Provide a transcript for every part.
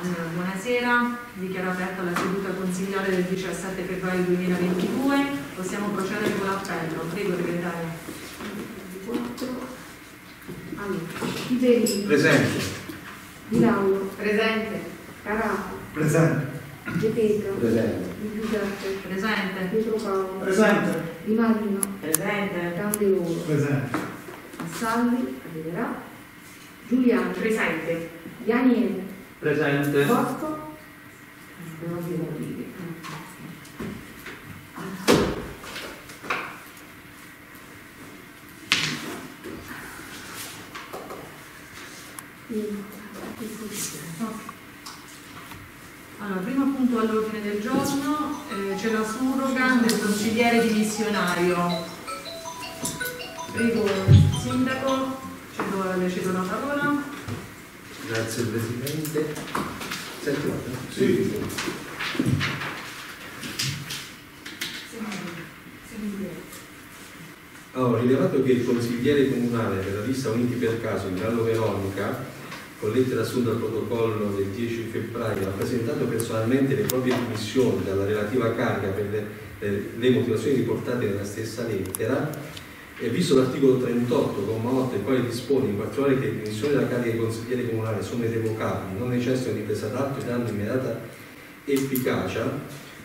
Allora, buonasera, dichiaro aperta la seduta consigliare del 17 febbraio 2022. Possiamo procedere con l'appello. Prego, segretario. 4 allora, Presente. Di Lauro, Presente. Carato, Presente. De Pedro, Presente. Di Giuseppe, Presente. Pietro Paolo, Presente. Di Marino, Presente. Candeloro, Presente. Massalli, arriverà, Giuliano, Presente. Daniele, Presente. Dire. Allora, primo punto all'ordine del giorno, eh, c'è la surroga del consigliere dimissionario. Prego, Sindaco, cedo, le cedo la parola. Grazie Presidente. Senti, guarda. Sì. Ho rilevato che il consigliere comunale della lista Uniti per caso di Gallo Veronica, con lettera assunta al protocollo del 10 febbraio, ha presentato personalmente le proprie dimissioni dalla relativa carica per le, le- le motivazioni riportate nella stessa lettera, e visto l'articolo 38,8 il quale dispone in particolare che le dimissioni dalla carica di consigliere comunale sono irrevocabili, non necessitano di presa d'atto e danno immediata efficacia,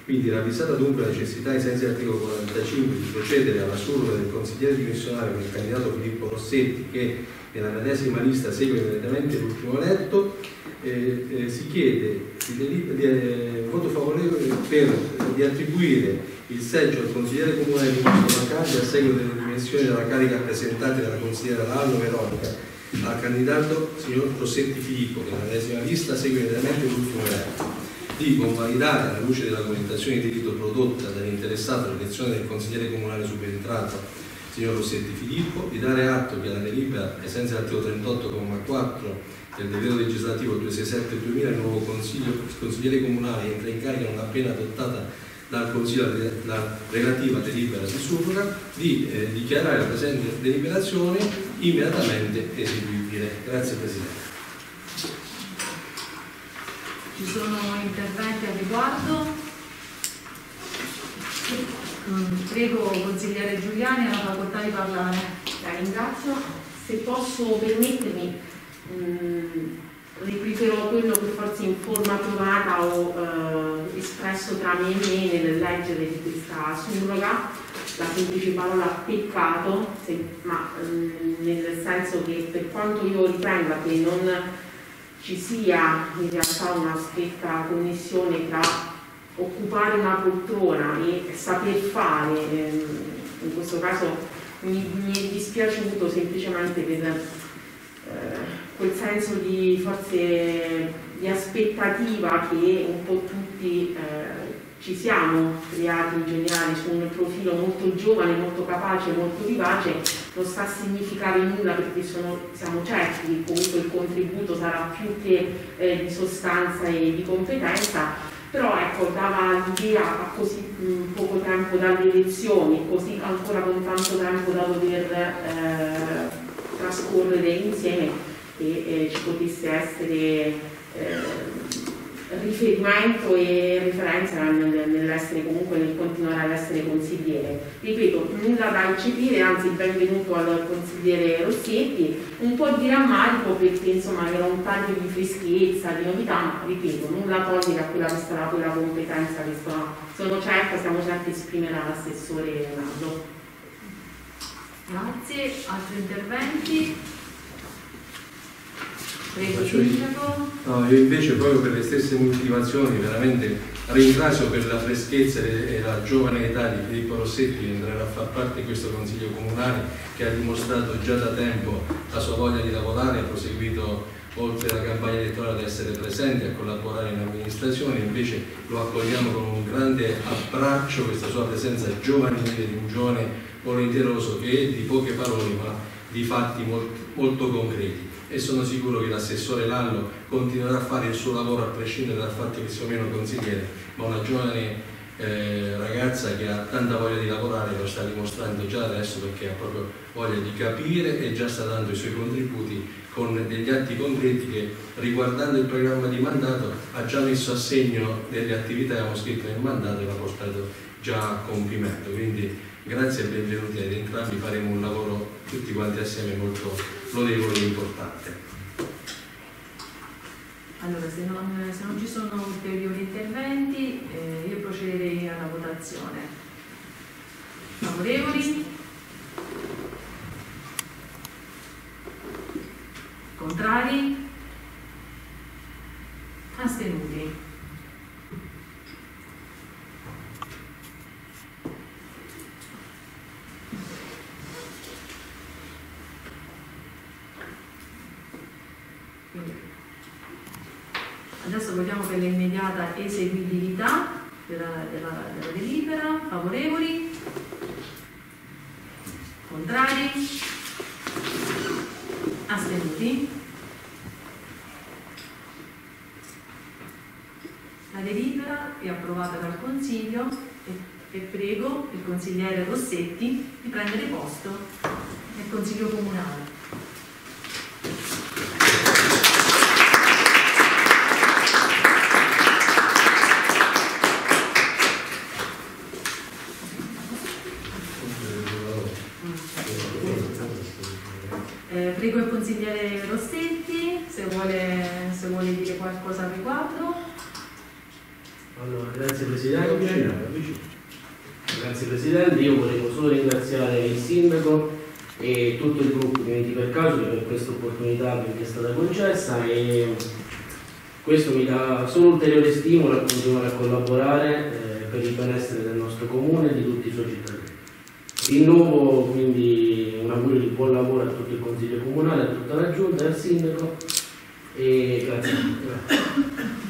quindi ravvisata dunque la necessità ai sensi dell'articolo 45 di procedere alla surroga del consigliere dimissionario con il candidato Filippo Rossetti che nella medesima lista segue immediatamente l'ultimo eletto, eh, eh, si chiede di di, eh, voto favorevole per eh, di attribuire il seggio al consigliere comunale di Maccabi a seguito delle dimensioni della carica presentate dalla consigliera Lallo Veronica. Al candidato signor Rossetti Filippo che nella medesima lista segue immediatamente l'ultimo eletto di convalidare alla luce della documentazione di diritto prodotta dall'interessato all'elezione del consigliere comunale subentrato, signor Rossetti Filippo, di dare atto che alla delibera, ai sensi dell'articolo 38,4 del decreto legislativo 267-2000, il nuovo consiglio- consigliere comunale entra in carica non appena adottata dal Consiglio la- la relativa delibera di surroga, di eh, dichiarare la presente deliberazione immediatamente eseguibile. Grazie Presidente. Ci sono interventi al riguardo? Mm, Prego, consigliere Giuliani, ha la facoltà di parlare. La ringrazio. Se posso permettermi, mh, ripeterò quello che forse in forma privata ho eh, espresso tra me e me nel leggere di questa surroga, la semplice parola peccato, se- ma mh, nel senso che per quanto io ritenga che non ci sia in realtà una stretta connessione tra occupare una poltrona e saper fare, ehm, in questo caso mi, mi è dispiaciuto semplicemente per eh, quel senso di forse di aspettativa che un po' tutti eh, ci siamo creati in generale su un profilo molto giovane, molto capace, molto vivace, non sta a significare nulla perché sono- siamo certi che comunque il contributo sarà più che eh, di sostanza e di competenza, però ecco, dava l'idea a così mh, poco tempo dalle elezioni, così ancora con tanto tempo da dover eh, trascorrere insieme, che eh, ci potesse essere eh, riferimento e referenza nel- nell'essere comunque nel continuare ad essere consigliere. Ripeto, nulla da eccepire, anzi benvenuto al consigliere Rossetti, un po' di rammarico perché insomma era un taglio di freschezza, di novità, ma ripeto, nulla togliere a quella che sarà quella competenza che sono, sono certa, siamo certi esprimerà l'assessore Naldo. Grazie. Altri interventi? Prego, Faccio io. Sindaco. No, io invece proprio per le stesse motivazioni veramente ringrazio per la freschezza e la giovane età di Filippo Rossetti che entrerà a far parte di questo Consiglio Comunale che ha dimostrato già da tempo la sua voglia di lavorare, ha proseguito oltre la campagna elettorale ad essere presente, a collaborare in amministrazione, invece lo accogliamo con un grande abbraccio, questa sua presenza giovanile di un giovane volenteroso che è di poche parole ma di fatti molt- molto concreti e sono sicuro che l'assessore Lallo continuerà a fare il suo lavoro a prescindere dal fatto che sia o meno consigliere, ma una giovane eh, ragazza che ha tanta voglia di lavorare lo sta dimostrando già adesso perché ha proprio voglia di capire e già sta dando i suoi contributi con degli atti concreti che riguardando il programma di mandato ha già messo a segno delle attività che abbiamo scritto nel mandato e l'ha portato già a compimento. Quindi grazie e benvenuti ad entrambi, faremo un lavoro tutti quanti assieme molto lodevole e importante. Allora, se non, se non ci sono ulteriori interventi, eh, io procederei alla votazione. Favorevoli? Contrari? Astenuti? Adesso votiamo per l'immediata eseguibilità della, della, della delibera. Favorevoli? Contrari? Astenuti? La delibera è approvata dal Consiglio e, e prego il consigliere Rossetti di prendere posto nel Consiglio Comunale. Eh, prego il consigliere Rossetti se vuole, se vuole dire qualcosa al riguardo. Allora, grazie Presidente. Grazie Presidente, io volevo solo ringraziare il Sindaco e tutto il gruppo di Uniti per Caso per questa opportunità che mi è stata concessa e questo mi dà solo ulteriore stimolo a continuare a collaborare eh, per il benessere del nostro comune e di tutti i suoi cittadini. Rinnovo quindi un augurio di buon lavoro a tutto il Consiglio Comunale, a tutta la Giunta e al Sindaco e grazie. grazie.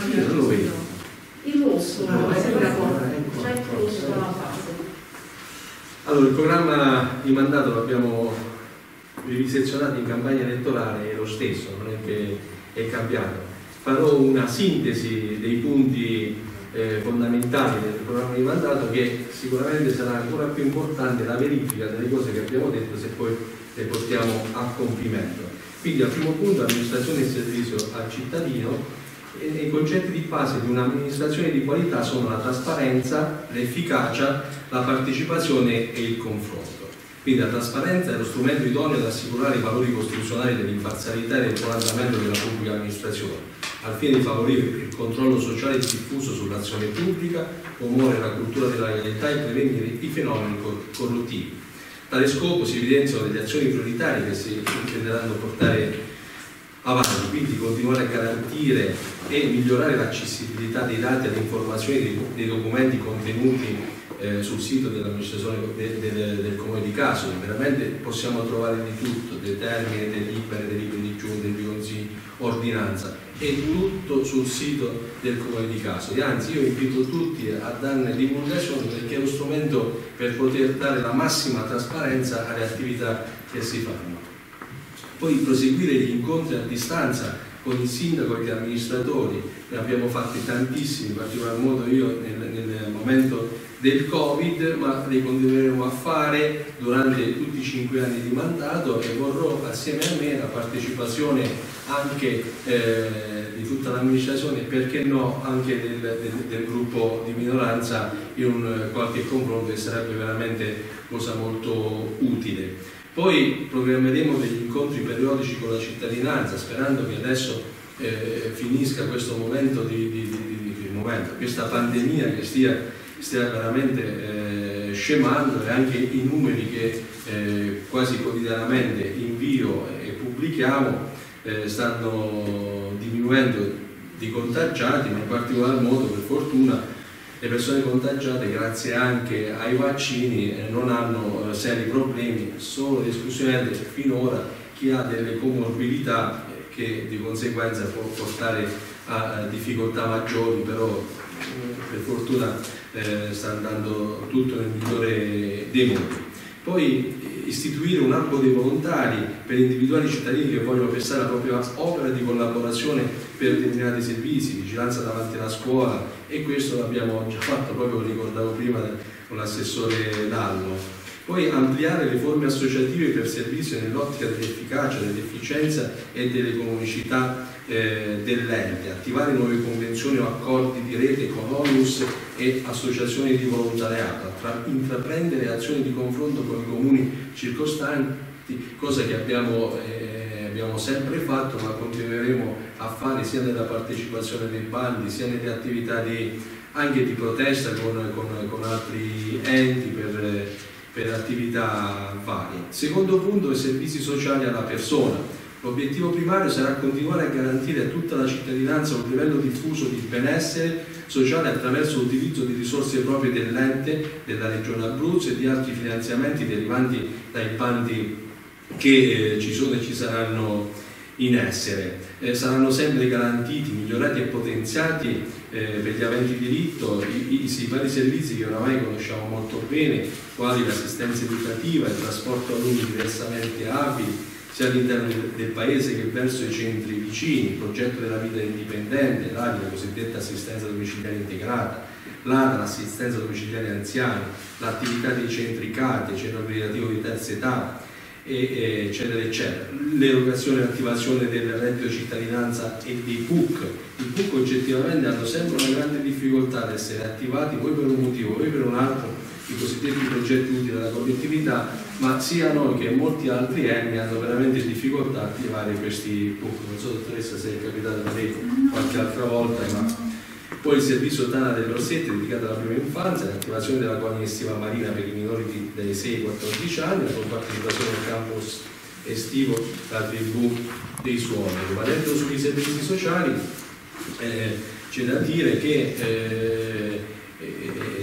Sì, Io non lo vedo. Il rosso, Ah, è ecco, la ecco. c'è il rosso alla base. Allora, il programma di mandato l'abbiamo rivisezionato in campagna elettorale, è lo stesso, non è che è cambiato. Farò una sintesi dei punti eh, fondamentali del programma di mandato che sicuramente sarà ancora più importante la verifica delle cose che abbiamo detto se poi le portiamo a compimento. Quindi al primo punto amministrazione e servizio al cittadino e i concetti di base di un'amministrazione di qualità sono la trasparenza, l'efficacia, la partecipazione e il confronto. Quindi la trasparenza è lo strumento idoneo ad assicurare i valori costituzionali dell'imparzialità e del buon andamento della pubblica amministrazione, al fine di favorire il controllo sociale diffuso sull'azione pubblica, promuovere la cultura della legalità e prevenire i fenomeni cor- corruttivi. Tale scopo si evidenziano delle azioni prioritarie che si intenderanno portare avanti, quindi continuare a garantire e migliorare l'accessibilità dei dati e alle informazioni dei, documenti contenuti eh, sul sito dell'amministrazione de, de, del comune di Caso, veramente possiamo trovare di tutto, dei termini, dei liberi, dei libri di giunta, dei consigli, ordinanza, è tutto sul sito del comune di Caso e anzi io invito tutti a darne divulgazione perché è uno strumento per poter dare la massima trasparenza alle attività che si fanno. Poi proseguire gli incontri a distanza con il sindaco e gli amministratori, ne abbiamo fatti tantissimi, in particolar modo io nel, nel momento del Covid, ma li continueremo a fare durante tutti i cinque anni di mandato e vorrò assieme a me la partecipazione anche eh, di tutta l'amministrazione e perché no anche del, del, del, gruppo di minoranza in un qualche confronto che sarebbe veramente cosa molto utile. Poi programmeremo degli incontri periodici con la cittadinanza sperando che adesso eh, finisca questo momento di, di, di, di momento, questa pandemia che stia stia veramente eh, scemando e anche i numeri che eh, quasi quotidianamente invio e pubblichiamo eh, stanno diminuendo di contagiati, ma in particolar modo per fortuna le persone contagiate grazie anche ai vaccini eh, non hanno eh, seri problemi, solo ed esclusivamente finora chi ha delle comorbidità eh, che di conseguenza può portare a difficoltà maggiori, però per fortuna eh, sta andando tutto nel migliore dei modi. Poi istituire un albo dei volontari per individuare i cittadini che vogliono prestare la propria opera di collaborazione per determinati servizi, vigilanza davanti alla scuola e questo l'abbiamo già fatto proprio, lo ricordavo prima con l'assessore Dallo. Poi ampliare le forme associative per servizio nell'ottica dell'efficacia, dell'efficienza e dell'economicità eh, dell'ente, attivare nuove convenzioni o accordi di rete con ONUS e associazioni di volontariato, intraprendere azioni di confronto con i comuni circostanti, cosa che abbiamo, eh, abbiamo sempre fatto ma continueremo a fare sia nella partecipazione dei bandi sia nelle attività di, anche di protesta con, con, con altri enti per, per attività varie. Secondo punto, i servizi sociali alla persona L'obiettivo primario sarà continuare a garantire a tutta la cittadinanza un livello diffuso di benessere sociale attraverso l'utilizzo di risorse proprie dell'ente, della Regione Abruzzo e di altri finanziamenti derivanti dai bandi che eh, ci sono e ci saranno in essere. Eh, saranno sempre garantiti, migliorati e potenziati eh, per gli aventi diritto i, i, i, vari servizi che oramai conosciamo molto bene, quali l'assistenza educativa, il trasporto alunni diversamente abili, sia all'interno del paese che verso i centri vicini, il progetto della vita indipendente, l'ADI, la cosiddetta assistenza domiciliare integrata, l'ADA, l'assistenza domiciliare anziani, l'attività dei centri CATE, centro abitativo di terza età, eccetera, eccetera. L'erogazione e l'attivazione del reddito di cittadinanza e dei PUC. I PUC oggettivamente hanno sempre una grande difficoltà ad essere attivati, poi per un motivo, poi per un altro, i cosiddetti progetti utili alla collettività, ma sia noi che molti altri enti hanno veramente difficoltà a attivare questi PUC. Non so dottoressa se è capitato da lei qualche altra volta, ma poi il servizio Tana delle Rossette dedicato alla prima infanzia, l'attivazione della colonia estiva marina per i minori dai 6 ai 14 anni, la compartecipazione al campus estivo della tribù dei suoni. Ma dentro sui servizi sociali eh, c'è da dire che eh,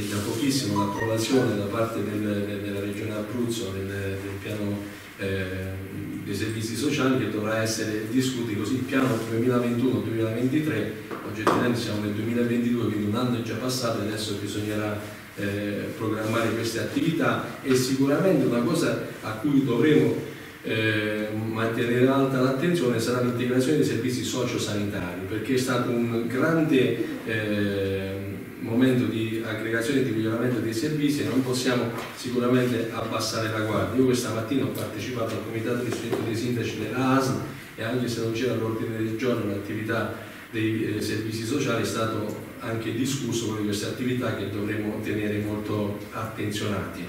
da pochissimo l'approvazione da parte del, della Regione Abruzzo del, del piano eh, dei servizi sociali che dovrà essere discusso così. Il piano 2021-2023 oggettivamente siamo nel 2022 quindi un anno è già passato e adesso bisognerà eh, programmare queste attività. E sicuramente una cosa a cui dovremo eh, mantenere alta l'attenzione sarà l'integrazione dei servizi sociosanitari perché è stato un grande eh, momento di aggregazione e di miglioramento dei servizi e non possiamo sicuramente abbassare la guardia. Io questa mattina ho partecipato al comitato di studenti dei sindaci della ASL e anche se non c'era all'ordine del giorno l'attività dei eh, servizi sociali è stato anche discusso con queste attività che dovremo tenere molto attenzionati.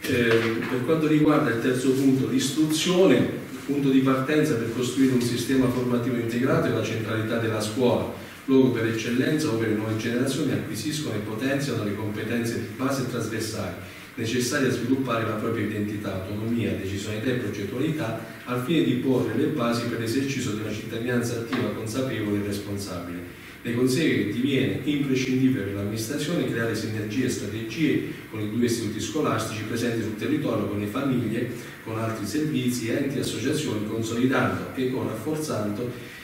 Eh, per quanto riguarda il terzo punto, l'istruzione, punto di partenza per costruire un sistema formativo integrato e la centralità della scuola luogo per eccellenza ove le nuove generazioni acquisiscono e potenziano le competenze di base e trasversali necessarie a sviluppare la propria identità, autonomia, decisionalità e progettualità al fine di porre le basi per l'esercizio di una cittadinanza attiva, consapevole e responsabile. Ne consegue che diviene imprescindibile per l'amministrazione creare sinergie e strategie con i due istituti scolastici presenti sul territorio, con le famiglie, con altri servizi, enti e associazioni, consolidando e con rafforzando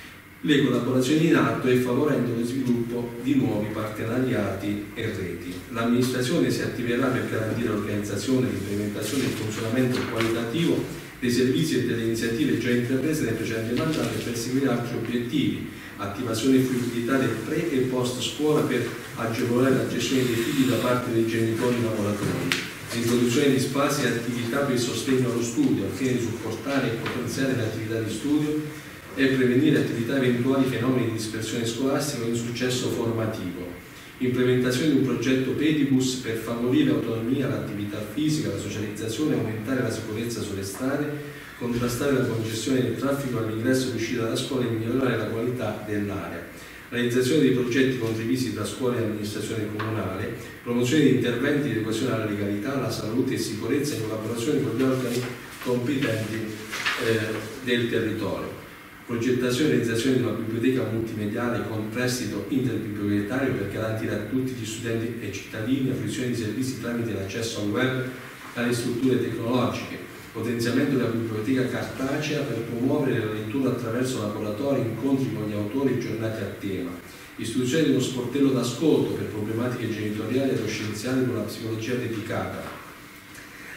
le collaborazioni in atto e favorendo lo sviluppo di nuovi partenariati e reti. L'amministrazione si attiverà per garantire l'organizzazione, l'implementazione e il funzionamento qualitativo dei servizi e delle iniziative già intraprese nel precedente mandato e perseguire altri obiettivi, attivazione e fruibilità del pre e post scuola per agevolare la gestione dei figli da parte dei genitori lavoratori, l'introduzione di spazi e attività per il sostegno allo studio al fine di supportare e potenziare le attività di studio e prevenire attività eventuali fenomeni di dispersione scolastica o insuccesso formativo. Implementazione di un progetto Pedibus per favorire l'autonomia, l'attività fisica, la socializzazione, aumentare la sicurezza sulle strade, contrastare la congestione del traffico all'ingresso e all'uscita dalla scuola e migliorare la qualità dell'area. Realizzazione dei progetti condivisi tra scuole e amministrazione comunale, promozione di interventi di adeguazione alla legalità, alla salute e sicurezza in collaborazione con gli organi competenti eh, del territorio progettazione e realizzazione di una biblioteca multimediale con prestito interbibliotecario per garantire a tutti gli studenti e cittadini la fruizione di servizi tramite l'accesso al web alle strutture tecnologiche, potenziamento della biblioteca cartacea per promuovere la lettura attraverso laboratori, incontri con gli autori e giornate a tema, istituzione di uno sportello d'ascolto per problematiche genitoriali e adolescenziali con una psicologia dedicata,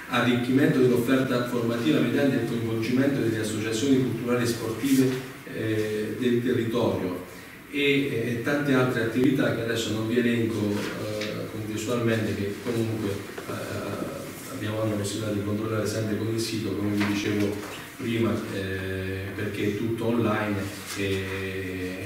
arricchimento dell'offerta formativa mediante il coinvolgimento delle associazioni culturali e sportive eh, del territorio e eh, tante altre attività che adesso non vi elenco eh, contestualmente che comunque eh, abbiamo la possibilità di controllare sempre con il sito come vi dicevo prima eh, perché è tutto online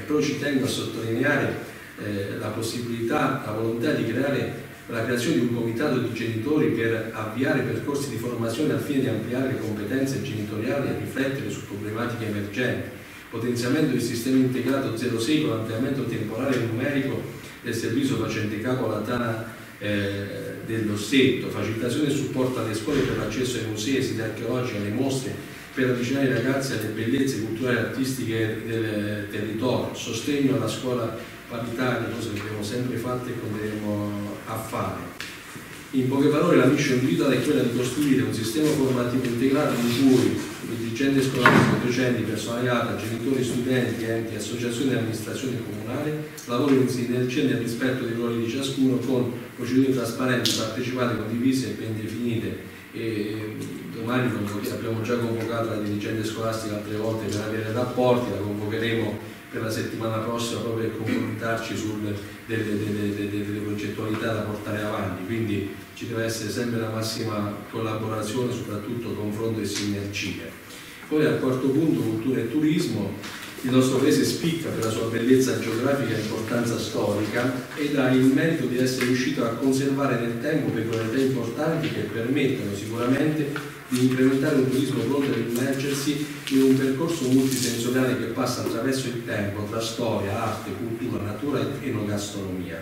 però ci tengo a sottolineare eh, la possibilità, la volontà di creare la creazione di un comitato di genitori per avviare percorsi di formazione al fine di ampliare le competenze genitoriali e riflettere su problematiche emergenti, potenziamento del sistema integrato 06 con l'ampliamento temporale e numerico del servizio facente capo alla Tana eh, dell'Ossetto, facilitazione e supporto alle scuole per l'accesso ai musei, ai siti archeologici, alle mostre, per avvicinare i ragazzi alle bellezze culturali e artistiche del territorio, sostegno alla scuola paritaria, cosa che abbiamo sempre fatto e continueremo a fare. In poche parole la mission individuale è quella di costruire un sistema formativo integrato in cui il dirigente scolastico, docenti, personale ATA, genitori, studenti, enti, associazioni e amministrazione comunale lavorino in sinergia nel rispetto dei ruoli di ciascuno con procedure trasparenti, partecipate, condivise e ben definite. E domani abbiamo già convocato la dirigente scolastica altre volte per avere rapporti, la convocheremo per la settimana prossima proprio per confrontarci su delle, delle, delle, delle, progettualità da portare avanti, quindi ci deve essere sempre la massima collaborazione, soprattutto confronto e sinergia. Poi al quarto punto, cultura e turismo, il nostro paese spicca per la sua bellezza geografica e importanza storica ed ha il merito di essere riuscito a conservare nel tempo peculiarità importanti che permettono sicuramente di incrementare un turismo pronto ad immergersi in un percorso multisensoriale che passa attraverso il tempo tra storia, arte, cultura, natura e enogastronomia.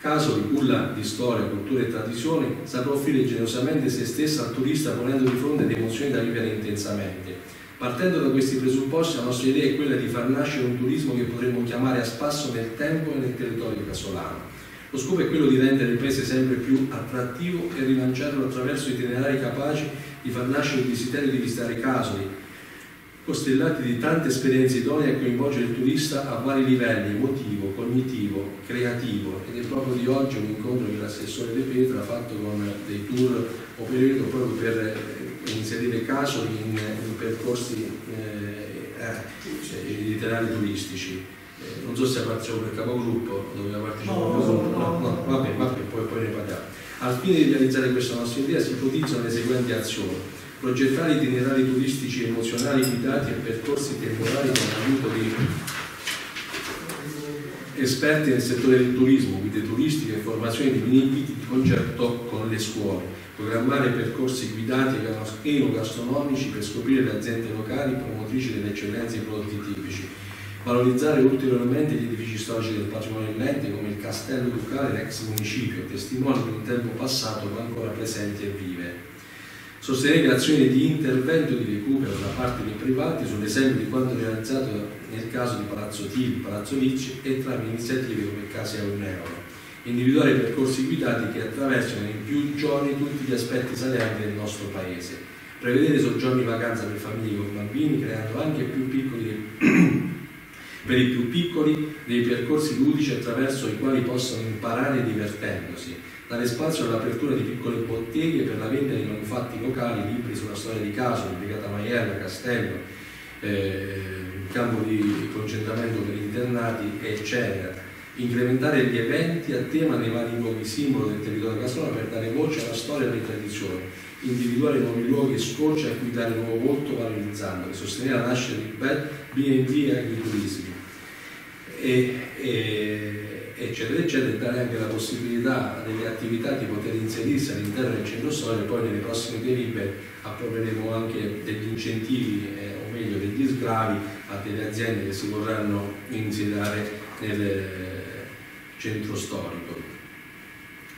Casoli, culla di storia, cultura e tradizioni, saprà offrire generosamente se stessa al turista ponendo di fronte le emozioni da vivere intensamente. Partendo da questi presupposti, la nostra idea è quella di far nascere un turismo che potremmo chiamare a spasso nel tempo e nel territorio casolano. Lo scopo è quello di rendere il paese sempre più attrattivo e rilanciarlo attraverso itinerari capaci di far nascere il desiderio di visitare Casoli, costellati di tante esperienze idonee a coinvolgere il turista a vari livelli, emotivo, cognitivo, creativo ed è proprio di oggi un incontro che l'assessore De Petra ha fatto con dei tour operator proprio per eh, inserire Casoli in, in percorsi eh, eh, cioè, itinerari turistici. Eh, non so se partecipo per capogruppo, doveva partecipare no, no, no, no, vabbè, vabbè, poi, poi ne parliamo. Al fine di realizzare questa nostra idea si ipotizzano le seguenti azioni. Progettare itinerari turistici emozionali guidati e percorsi temporali con l'aiuto di esperti nel settore del turismo, guide turistiche e formazione di inibiti di concerto con le scuole, programmare percorsi guidati e enogastronomici per scoprire le aziende locali promotrici delle eccellenze e prodotti tipici, valorizzare ulteriormente gli edifici storici del patrimonio illente come il castello ducale l'ex municipio, testimoni di un tempo passato ma ancora presenti e vive. sostenere azioni di intervento di recupero da parte dei privati sull'esempio di quanto realizzato nel caso di Palazzo Tili, Palazzo Licci e tramite iniziative come a un euro. Individuare percorsi guidati che attraversano in più giorni tutti gli aspetti salienti del nostro Paese. Prevedere soggiorni vacanza per famiglie con bambini, creando anche più piccoli per i più piccoli dei percorsi ludici attraverso i quali possono imparare divertendosi, dare spazio all'apertura di piccole botteghe per la vendita di manufatti locali, libri sulla storia di Caso, Brigata Maiella, Castello, eh, campo di concentramento per internati, eccetera. Incrementare gli eventi a tema nei vari luoghi simbolo del territorio casolano per dare voce alla storia e alle tradizioni, individuare nuovi luoghi e scorci a cui dare nuovo volto valorizzandoli, sostenere la nascita di B&B e agriturismi, e, e, eccetera, eccetera, e dare anche la possibilità delle attività di poter inserirsi all'interno del centro storico, poi nelle prossime delibere approveremo anche degli incentivi, eh, o meglio degli sgravi a delle aziende che si vorranno insediare nel centro storico.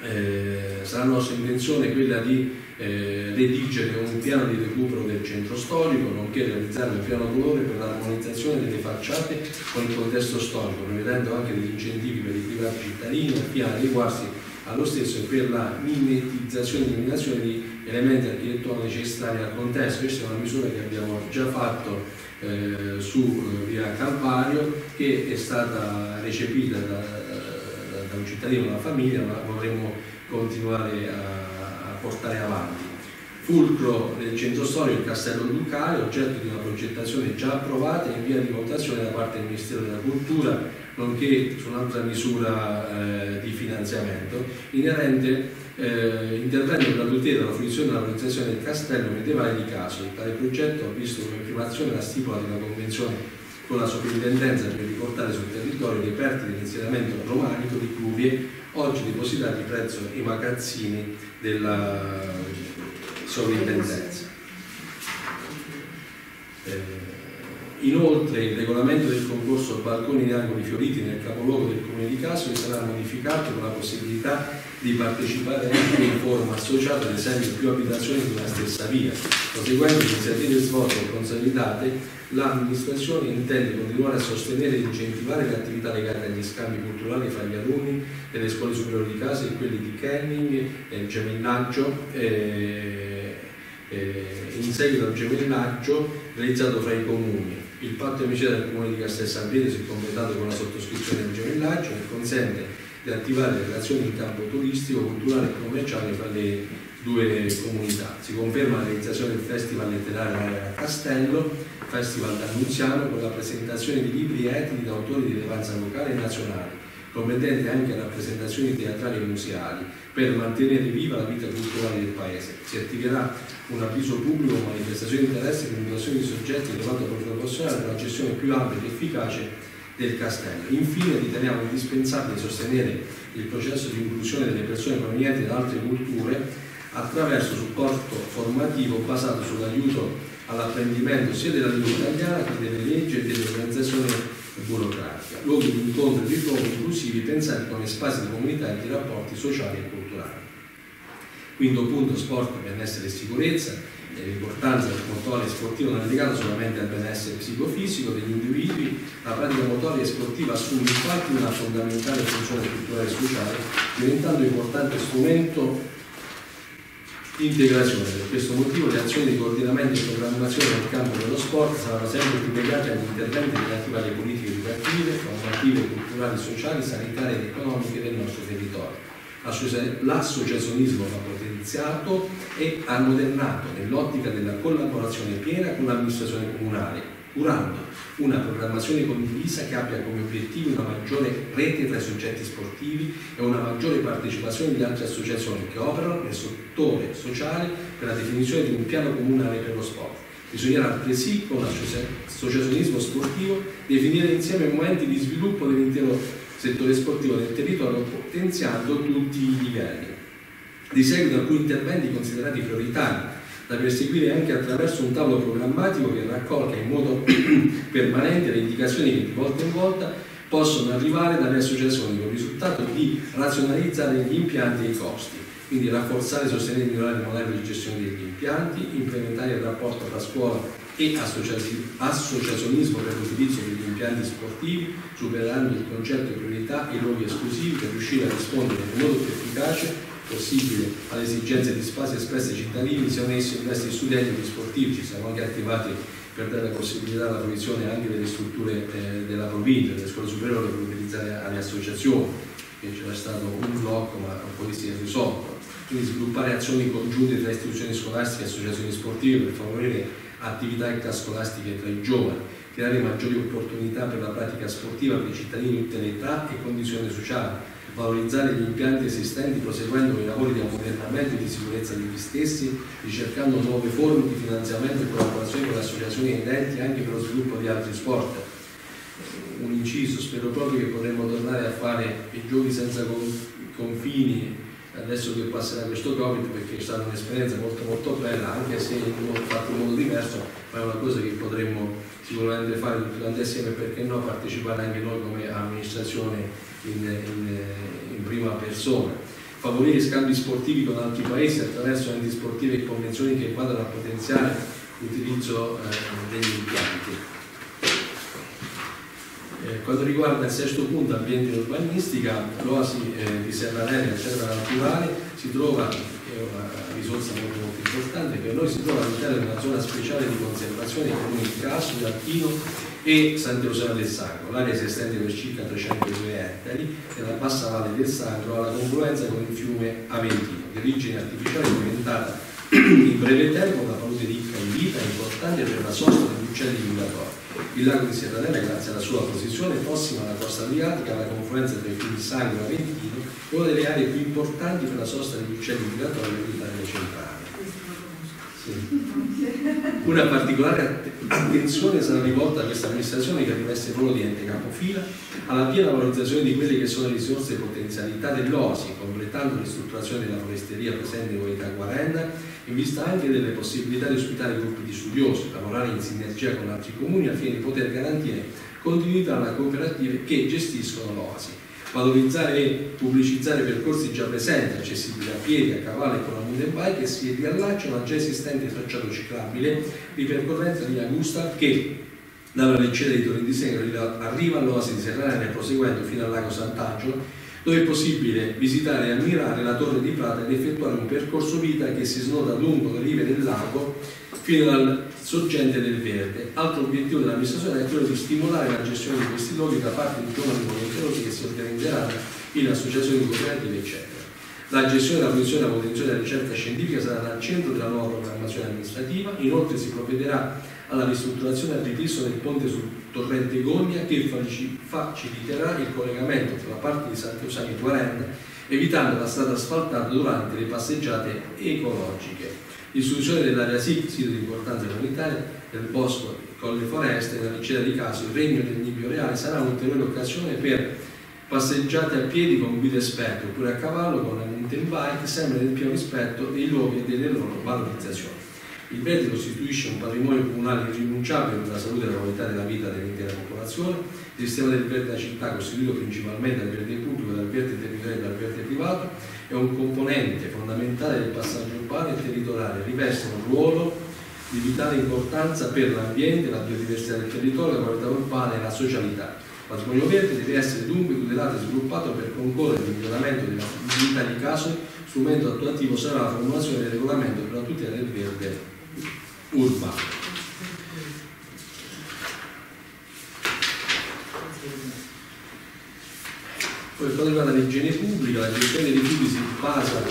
Eh, sarà nostra intenzione quella di eh, redigere un piano di recupero del centro storico, nonché realizzare un piano colore per l'armonizzazione delle facciate con il contesto storico, prevedendo anche degli incentivi per i privati cittadini al fine di adeguarsi allo stesso e per la mimetizzazione e eliminazione di elementi architettonici necessari al contesto. Questa è una misura che abbiamo già fatto eh, su eh, via Calvario che è stata recepita da, da, da un cittadino, una famiglia, ma vorremmo continuare a portare avanti. Fulcro del centro storico il Castello Ducale, oggetto di una progettazione già approvata e in via di votazione da parte del Ministero della Cultura, nonché su un'altra misura eh, di finanziamento inerente eh, intervento per la tutela della fruizione e la valorizzazione del castello medievale di Caso. Tale progetto ha visto come prima azione la stipula di una convenzione con la sovrintendenza per riportare sul territorio i reperti dell'insediamento romanico di Cluvie, oggi depositati presso i magazzini della sovrintendenza. Eh, Inoltre il regolamento del concorso balconi di angoli fioriti nel capoluogo del comune di Caso sarà modificato con la possibilità di partecipare anche in forma associata, ad esempio, più abitazioni di una stessa via. Proseguendo iniziative svolte e consolidate, l'amministrazione intende continuare a sostenere e incentivare le attività legate agli scambi culturali fra gli alunni delle scuole superiori di casa e quelli di Kenning e il gemellaggio. Eh, eh, in seguito al gemellaggio realizzato fra i comuni il patto amicizia del comune di Castel San Pietro si è completato con la sottoscrizione del gemellaggio che consente di attivare relazioni in campo turistico, culturale e commerciale fra le due comunità. Si conferma la realizzazione del Festival Letterario a Castello, Festival d'Annunziano, con la presentazione di libri etnici da autori di rilevanza locale e nazionale, comprendente anche rappresentazioni teatrali e museali, per mantenere viva la vita culturale del Paese. Si attiverà un avviso pubblico con manifestazione di interesse e l'individuazione di soggetti elevato professionale per la gestione più ampia ed efficace del castello. Infine riteniamo indispensabile sostenere il processo di inclusione delle persone provenienti da altre culture attraverso supporto formativo basato sull'aiuto all'apprendimento sia della lingua italiana che delle leggi e dell'organizzazione burocratica, luoghi di incontro e di ritrovo inclusivi pensati come spazi di comunità e di rapporti sociali e culturali. Quinto punto, sport, benessere e sicurezza. L'importanza del motore sportivo non è legata solamente al benessere psicofisico degli individui, la pratica motoria e sportiva assume infatti una fondamentale funzione culturale e sociale, diventando importante strumento integrazione. Per questo motivo le azioni di coordinamento e programmazione nel campo dello sport saranno sempre più legate agli interventi relativi alle politiche educative, formative, culturali, sociali, sanitarie ed economiche del nostro territorio. L'associazionismo va potenziato e ammodernato nell'ottica della collaborazione piena con l'amministrazione comunale, curando una programmazione condivisa che abbia come obiettivo una maggiore rete tra i soggetti sportivi e una maggiore partecipazione di altre associazioni che operano nel settore sociale per la definizione di un piano comunale per lo sport. Bisognerà altresì con l'associazionismo sportivo definire insieme momenti di sviluppo dell'intero settore sportivo del territorio potenziando tutti i livelli. Di seguito alcuni interventi considerati prioritari da perseguire anche attraverso un tavolo programmatico che raccolga in modo permanente le indicazioni che di volta in volta possono arrivare dalle associazioni con il risultato di razionalizzare gli impianti e i costi. quindi rafforzare e sostenere e migliorare il modello di gestione degli impianti, implementare il rapporto tra scuola e associazionismo per l'utilizzo degli impianti sportivi, superando il concetto di priorità e luoghi esclusivi per riuscire a rispondere in modo più efficace possibile alle esigenze di spazi espressi ai cittadini, siano essi investi studenti o sportivi, ci siamo anche attivati per dare la possibilità alla provvisione anche delle strutture eh, della provincia, delle scuole superiori per utilizzare alle associazioni, che c'era stato un blocco ma poi si è risolto. Quindi sviluppare azioni congiunte tra istituzioni scolastiche e associazioni sportive per favorire attività extrascolastiche tra i giovani, creare maggiori opportunità per la pratica sportiva per i cittadini di tutte le età e condizioni sociali, valorizzare gli impianti esistenti proseguendo i lavori di ammodernamento e di sicurezza degli stessi, ricercando nuove forme di finanziamento e collaborazione con le associazioni edenti anche per lo sviluppo di altri sport. Un inciso, spero proprio che potremmo tornare a fare i giochi senza confini adesso che passerà questo Covid perché è stata un'esperienza molto molto bella anche se fatto in modo diverso ma è una cosa che potremmo sicuramente fare tutti quanti assieme perché no partecipare anche noi come amministrazione in, in, in prima persona. Favorire scambi sportivi con altri paesi attraverso enti sportivi e convenzioni che vadano a potenziare l'utilizzo eh, degli impianti. Eh, quanto riguarda il sesto punto, ambiente e urbanistica, l'oasi eh, di Serra Nera, Serra Naturale, si trova, una risorsa molto, molto importante, per noi si trova all'interno di una zona speciale di conservazione dei comuni di Casso, di Alpino e Sant'Eusebio del Sacro. L'area si estende per circa 302 ettari e la bassa valle del Sacro ha la confluenza con il fiume Aventino, di origine artificiale diventata in breve tempo una palude ricca in vita importante per la sosta degli uccelli migratori il lago di Sierranera, grazie alla sua posizione prossima alla costa adriatica, alla confluenza tra i fiumi Sangro e Aventino, è una delle aree più importanti per la sosta degli uccelli migratori dell'Italia centrale. Una particolare attenzione sarà rivolta a questa amministrazione che riveste il ruolo di ente capofila alla piena valorizzazione di quelle che sono le risorse e potenzialità dell'OSI, completando ristrutturazione della foresteria presente in Unità 40 in vista anche delle possibilità di ospitare gruppi di studiosi, lavorare in sinergia con altri comuni al fine di poter garantire continuità alle cooperative che gestiscono l'OASI, valorizzare e pubblicizzare percorsi già presenti, accessibili a piedi, a cavallo e con la mountain bike e si riallacciano al già esistente tracciato ciclabile di percorrenza di Augusta che dalla leggera di Torre di Segno arriva all'oasi di Serrania proseguendo fino al lago Sant'Angelo dove è possibile visitare e ammirare la torre di Prata ed effettuare un percorso vita che si snoda lungo le rive del lago fino al sorgente del verde. Altro obiettivo dell'amministrazione è quello di stimolare la gestione di questi luoghi da parte di giovani volenterosi che si organizzeranno in associazioni cooperative, eccetera. La gestione della produzione e la manutenzione della ricerca scientifica sarà al centro della nuova programmazione amministrativa, inoltre si provvederà alla ristrutturazione e al ripristino del ponte sul torrente Gogna che faciliterà il collegamento tra la parte di Sant'Eusani e Guarenda, evitando la strada asfaltata durante le passeggiate ecologiche. L'istituzione dell'area SIC, sito di importanza comunitaria, del bosco Colle Foreste, nella ricerca di caso il regno del Nibbio Reale sarà un'ulteriore occasione per passeggiate a piedi con guida esperto oppure a cavallo con la mountain bike sempre nel pieno rispetto dei luoghi e delle loro valorizzazioni. Il verde costituisce un patrimonio comunale irrinunciabile per la salute e la qualità della vita dell'intera popolazione. Il sistema del verde della città, costituito principalmente dal verde pubblico, dal verde territoriale e dal verde privato, è un componente fondamentale del passaggio urbano e territoriale, riveste un ruolo di vitale importanza per l'ambiente, la biodiversità del territorio, la qualità urbana e la socialità patrimonio verde deve essere dunque tutelato e sviluppato per concorrere al miglioramento della viabilità di caso, strumento attuativo sarà la formulazione del regolamento per la tutela del verde urbano. Per quanto riguarda l'igiene pubblica, la gestione dei rifiuti si basa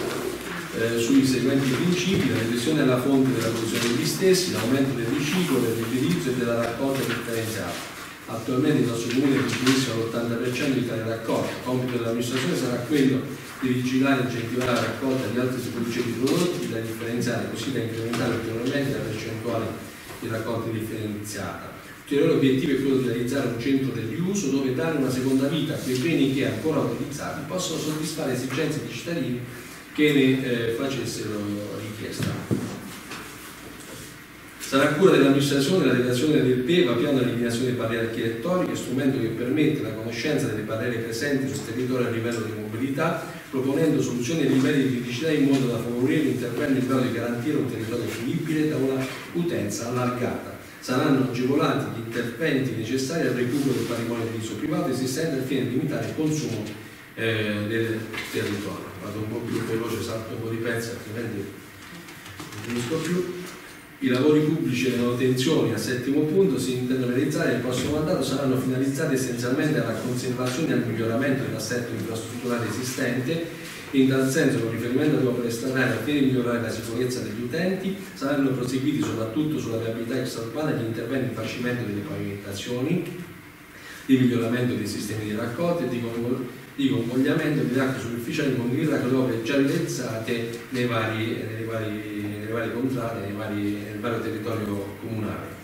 eh, sui seguenti principi, la repressione della fonte della produzione degli stessi, l'aumento del riciclo, del riutilizzo e della raccolta differenziata Attualmente il nostro comune contribuisce all'80% di tale raccolta. Il compito dell'amministrazione sarà quello di vigilare e incentivare la raccolta di altri tipologie di prodotti da differenziare, così da incrementare ulteriormente la percentuale di raccolta differenziata. Ulteriore obiettivo è quello di realizzare un centro del riuso dove dare una seconda vita a quei beni che ancora utilizzati possono soddisfare esigenze di cittadini che ne eh, facessero richiesta. Sarà cura dell'amministrazione la redazione del PEVA, piano di eliminazione delle barriere architettoniche, strumento che permette la conoscenza delle barriere presenti sul territorio a livello di mobilità, proponendo soluzioni ai livelli di criticità in modo da favorire l'intervento in grado di garantire un territorio fruibile da una utenza allargata. Saranno agevolati gli interventi necessari al recupero del patrimonio edilizio privato esistente al fine di limitare il consumo eh, del territorio. Vado un po' più veloce, salto un po' di pezzi, altrimenti non finisco più. I lavori pubblici e le manutenzioni al settimo punto si intendono realizzare nel prossimo mandato saranno finalizzati essenzialmente alla conservazione e al miglioramento dell'assetto infrastrutturale esistente in tal senso con riferimento alle opere stradali al fine di migliorare la sicurezza degli utenti saranno proseguiti soprattutto sulla viabilità extraurbana gli interventi di facimento delle pavimentazioni di miglioramento dei sistemi di raccolta e di, convol- di convogliamento delle acque superficiali con le opere già realizzate nei vari, nei vari nelle varie contrade, nei vari, nel vario territorio comunale.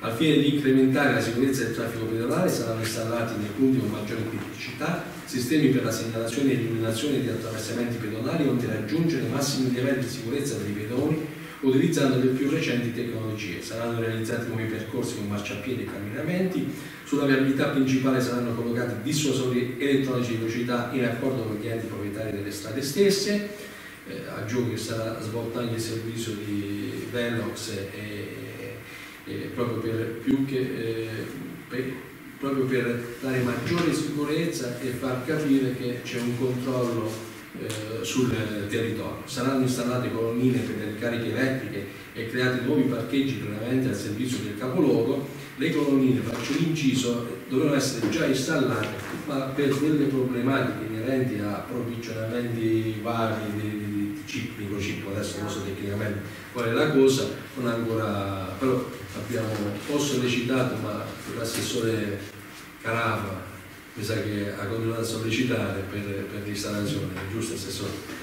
Al fine di incrementare la sicurezza del traffico pedonale saranno installati nei punti con maggiore criticità sistemi per la segnalazione e illuminazione di attraversamenti pedonali onde raggiungere i massimi livelli di sicurezza per i pedoni utilizzando le più recenti tecnologie. Saranno realizzati nuovi percorsi con marciapiedi e camminamenti. Sulla viabilità principale saranno collocati dissuasori elettronici di velocità in accordo con gli enti proprietari delle strade stesse eh, aggiungo che sarà svolto anche il servizio di Velox e, e proprio per, che, eh, per, proprio per dare maggiore sicurezza e far capire che c'è un controllo eh, sul territorio. Saranno installate colonnine per le ricariche elettriche e creati nuovi parcheggi plenamente al servizio del capoluogo. Le colonnine, faccio l'inciso, dovevano essere già installate, ma per delle problematiche inerenti a approvvigionamenti vari di, chip, microchip, adesso non so tecnicamente qual è la cosa, non ancora, però abbiamo o sollecitato, ma l'assessore Carafa mi sa che ha continuato a sollecitare per, per l'installazione, giusto assessore?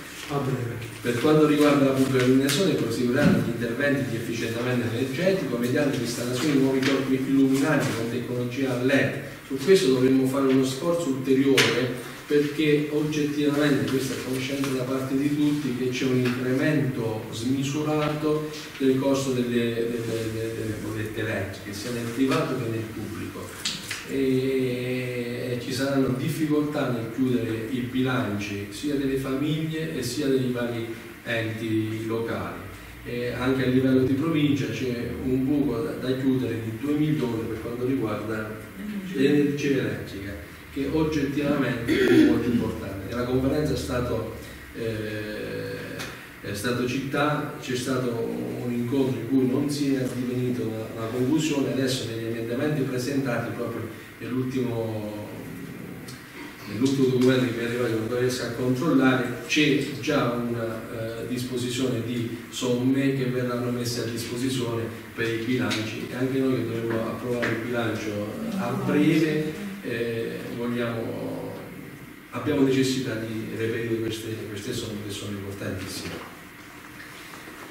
Per quanto riguarda la pubblica illuminazione proseguiranno gli interventi di efficientamento energetico mediante l'installazione di nuovi corpi illuminati con tecnologia LED. Su questo dovremmo fare uno sforzo ulteriore perché oggettivamente questa è conoscenza da parte di tutti che c'è un incremento smisurato del costo delle, delle, delle, delle bollette elettriche, sia nel privato che nel pubblico. E ci saranno difficoltà nel chiudere i bilanci sia delle famiglie e sia dei vari enti locali. E anche a livello di provincia c'è un buco da, da chiudere di 2 milioni per quanto riguarda l'energia elettrica che oggettivamente è molto importante. Nella conferenza è stato, eh, stato citato, c'è stato un incontro in cui non si è addivenuto una, una conclusione, adesso negli emendamenti presentati proprio nell'ultimo nell'ultimo documento che mi è arrivato non riesco a controllare c'è già una uh, disposizione di somme che verranno messe a disposizione per i bilanci e anche noi che dovremo approvare il bilancio a breve eh, vogliamo, abbiamo necessità di reperire queste, queste somme che sono importantissime.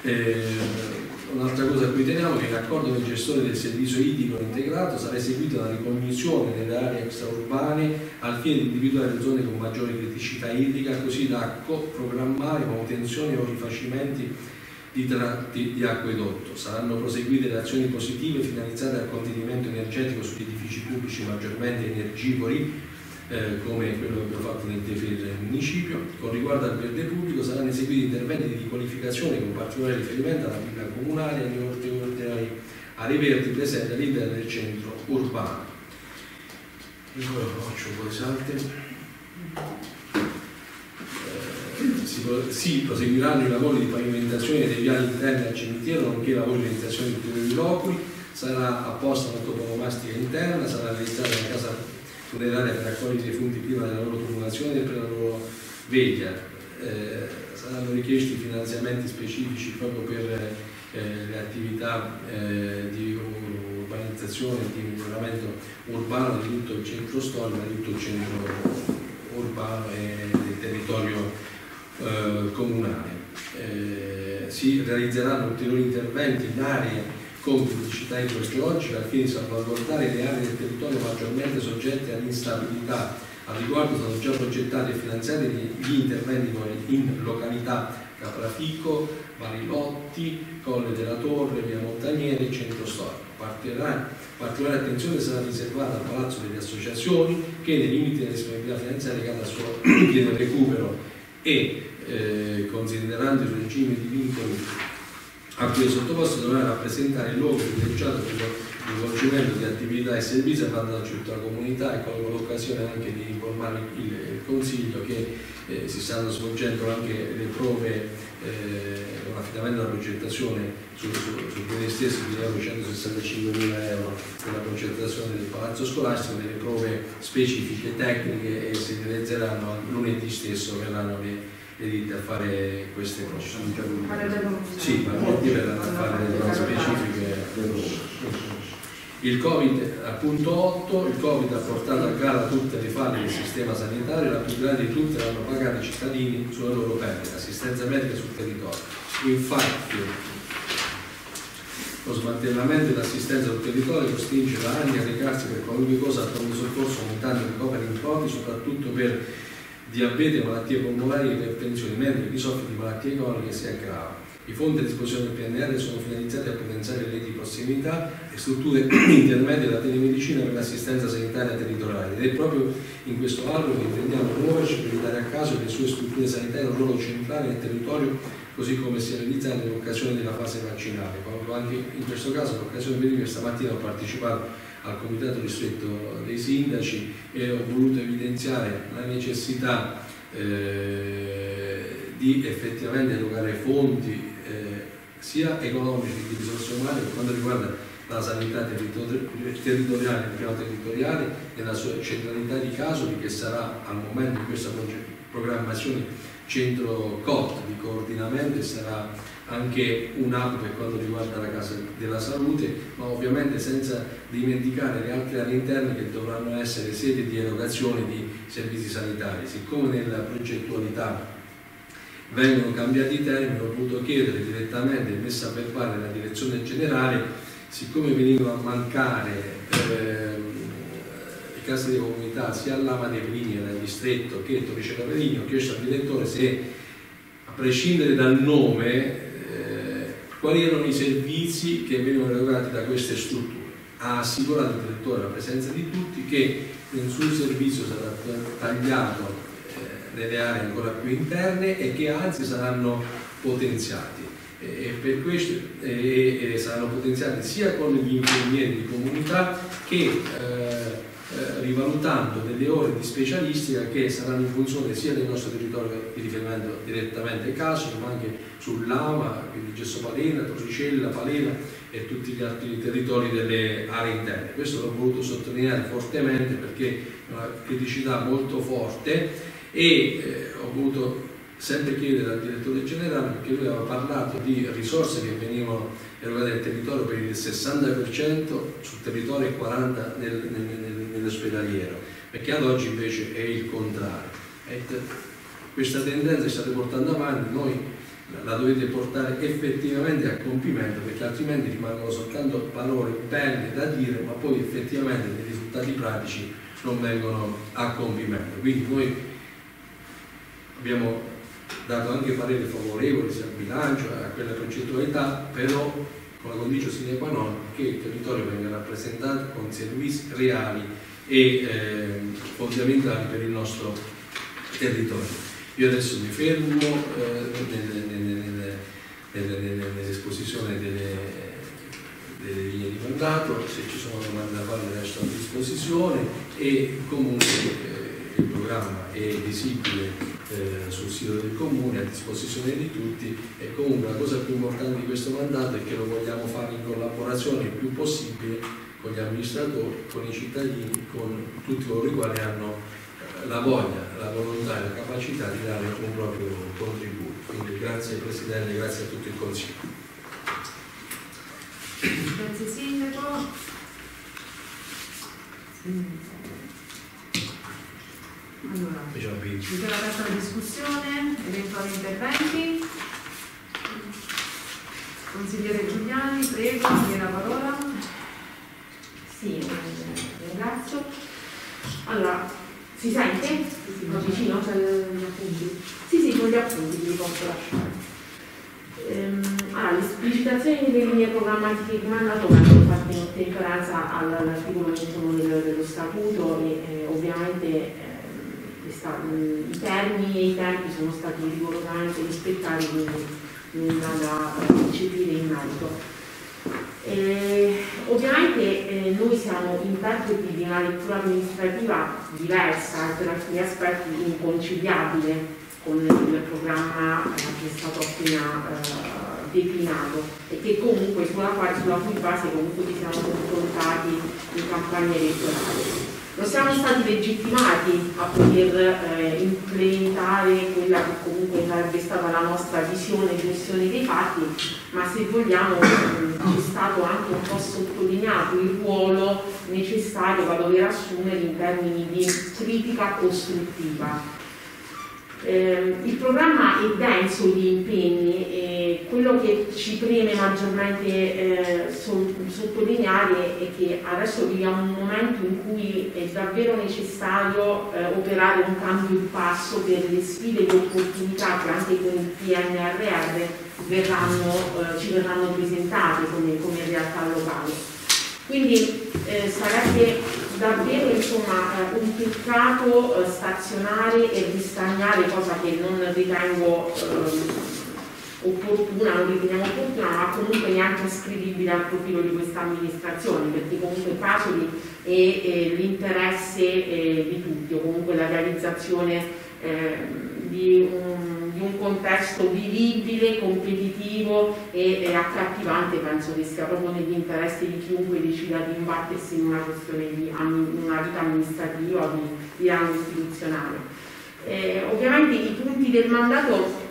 Eh, un'altra cosa a cui teniamo è che in accordo con il gestore del servizio idrico integrato sarà eseguita una ricognizione delle aree extraurbane al fine di individuare le zone con maggiore criticità idrica così da programmare manutenzione o rifacimenti di tratti di acquedotto. Saranno proseguite le azioni positive finalizzate al contenimento energetico sugli edifici pubblici maggiormente energivori, eh, come quello che abbiamo fatto nel DFR del municipio. Con riguardo al verde pubblico saranno eseguiti interventi di qualificazione con particolare riferimento alla villa comunale agli ordinari aree verdi presenti all'interno del centro urbano. Ancora faccio un po' di salti si, si, proseguiranno i lavori di pavimentazione dei viali interni al cimitero, nonché lavori di realizzazione di loculi, sarà apposta una toponomastica interna, sarà realizzata una casa funeraria per raccogliere i fondi prima della loro tumulazione e per la loro veglia. Eh, saranno richiesti finanziamenti specifici proprio per eh, le attività eh, di urbanizzazione di miglioramento urbano di tutto il centro storico, di tutto il centro urbano e del territorio eh, comunale. Eh, si realizzeranno ulteriori interventi in aree con criticità idrogeologiche al fine di salvaguardare le aree del territorio maggiormente soggette all'instabilità. Al riguardo sono già progettati e finanziati gli interventi in località Caprafico, Barilotti, Colle della Torre, Via Montaniere e Centro Storico. Particolare attenzione sarà riservata al Palazzo delle Associazioni che nei limiti della disponibilità finanziaria cada suo pieno recupero e eh, considerando il regime di vincoli a cui è sottoposto dovrà rappresentare il luogo privilegiato per lo svolgimento di attività e servizi andando a tutta la comunità e colgo l'occasione anche di informare il, il Consiglio che eh, si stanno svolgendo anche le prove eh, un affidamento della progettazione su, su, su quelli stessi di euro 165 mila euro per la progettazione del palazzo scolastico, delle prove specifiche tecniche e si realizzeranno lunedì stesso verranno le le ditte a fare queste prove. Sì, ma lunedì verranno a fare le prove specifiche. Il Covid, appunto 8, il Covid ha portato a gara tutte le falle del sistema sanitario, la più grande di tutte l'hanno pagata i cittadini sulle loro pelle, assistenza medica sul territorio. Infatti, lo smantellamento dell'assistenza sul territorio costringe la ANI a recarsi per qualunque cosa a pronto soccorso aumentando i ricoveri in pronti, soprattutto per diabete, malattie polmonari, ipertensione, mentre chi soffre di malattie croniche si aggrava. I fondi a disposizione del PNR sono finalizzati a potenziare le reti di prossimità e strutture intermedie della telemedicina per l'assistenza sanitaria territoriale ed è proprio in questo albero che intendiamo muoverci per dare a caso che le sue strutture sanitarie un ruolo centrale nel territorio così come si è realizzato in occasione della fase vaccinale. Proprio anche in questo caso l'occasione per dire stamattina ho partecipato al comitato ristretto dei sindaci e ho voluto evidenziare la necessità eh, di effettivamente erogare fondi eh, sia economici di risorse umane per quanto riguarda la sanità territoriale, il piano territoriale e la sua centralità di Casoli che sarà al momento di questa programmazione centro COT di coordinamento e sarà anche un hub per quanto riguarda la Casa della Salute, ma ovviamente senza dimenticare le altre aree interne che dovranno essere sede di erogazione di servizi sanitari. Siccome nella progettualità vengono cambiati i termini, ho voluto chiedere direttamente, messa a verbale la direzione generale, siccome venivano a mancare eh, le case di comunità sia all'Ama dei Pelini nel distretto che Torricello Peligni, ho chiesto al direttore se a prescindere dal nome quali erano i servizi che venivano erogati da queste strutture. Ha assicurato il direttore la presenza di tutti che nessun servizio sarà tagliato nelle aree ancora più interne e che anzi saranno potenziati. E per questo e, e saranno potenziati sia con gli infermieri di comunità che eh, eh, rivalutando delle ore di specialistica che saranno in funzione sia del nostro territorio di riferimento direttamente Caso, ma anche sull'Ama, quindi Gesso Palena, Torricella, Palena e tutti gli altri territori delle aree interne. Questo l'ho voluto sottolineare fortemente perché è una criticità molto forte e eh, ho voluto sempre chiedere al direttore generale perché lui aveva parlato di risorse che venivano erogate nel territorio per il 60% sul territorio e il 40% nel, nel, nell'ospedaliero perché ad oggi invece è il contrario. E questa tendenza state portando avanti noi la dovete portare effettivamente a compimento perché altrimenti rimangono soltanto parole belle da dire ma poi effettivamente i risultati pratici non vengono a compimento. Quindi noi abbiamo dato anche pareri favorevoli sia al bilancio, a quella progettualità, però con la condizione sine qua non che il territorio venga rappresentato con servizi reali e eh, fondamentali per il nostro territorio. Io adesso mi fermo eh, nell'esposizione delle, delle linee di mandato, se ci sono domande da fare resto a disposizione e comunque eh, il programma è visibile eh, sul sito del comune a disposizione di tutti e comunque la cosa più importante di questo mandato è che lo vogliamo fare in collaborazione il più possibile con gli amministratori, con i cittadini, con tutti coloro i quali hanno eh, la voglia, la volontà e la capacità di dare un proprio contributo. Quindi grazie Presidente, grazie a tutto il Consiglio. Grazie Sindaco. Allora, mettiamo aperta la discussione, eventuali interventi. Consigliere Giuliani, prego, la parola. Sì, eh, ringrazio. Allora, si sente? Sì, sì, vicino? C'è gli appunti? Sì, sì, con gli appunti li posso lasciare. Ehm, allora, l'esplicitazione delle linee programmatiche di mandato vengono fatte in ottemperanza all'articolo 101 dello Statuto e eh, ovviamente eh, questa, i termini e i tempi sono stati rigorosamente rispettati, quindi nulla da recepire in merito. Eh, ovviamente eh, noi siamo interpreti di una lettura amministrativa diversa per alcuni aspetti inconciliabile con il programma eh, che è stato appena eh, declinato e che comunque sulla, sulla cui base comunque ci siamo confrontati in campagna elettorale. Non siamo stati legittimati a poter eh, implementare quella che comunque sarebbe stata la nostra visione e gestione dei fatti, ma se vogliamo ci è stato anche un po' sottolineato il ruolo necessario da dover assumere in termini di critica costruttiva eh, il programma è denso di impegni e quello che ci preme maggiormente eh, sottolineare è che adesso viviamo un momento in cui è davvero necessario eh, operare un cambio di passo per le sfide e le opportunità che anche con il PNRR verranno, eh, ci verranno presentate come, come realtà locale. Quindi eh, sarebbe davvero insomma, eh, un peccato eh, stazionare e ristagnare, cosa che non ritengo eh, opportuna, non riteniamo opportuna, ma comunque neanche ascrivibile al profilo di questa amministrazione, perché comunque Pasoli è, è l'interesse di tutti, o comunque la realizzazione eh, di un di un contesto vivibile, competitivo e, e, accattivante penso che sia proprio negli interessi di chiunque decida di imbattersi in una questione di in una vita amministrativa di, di anno istituzionale. Eh, ovviamente i punti del mandato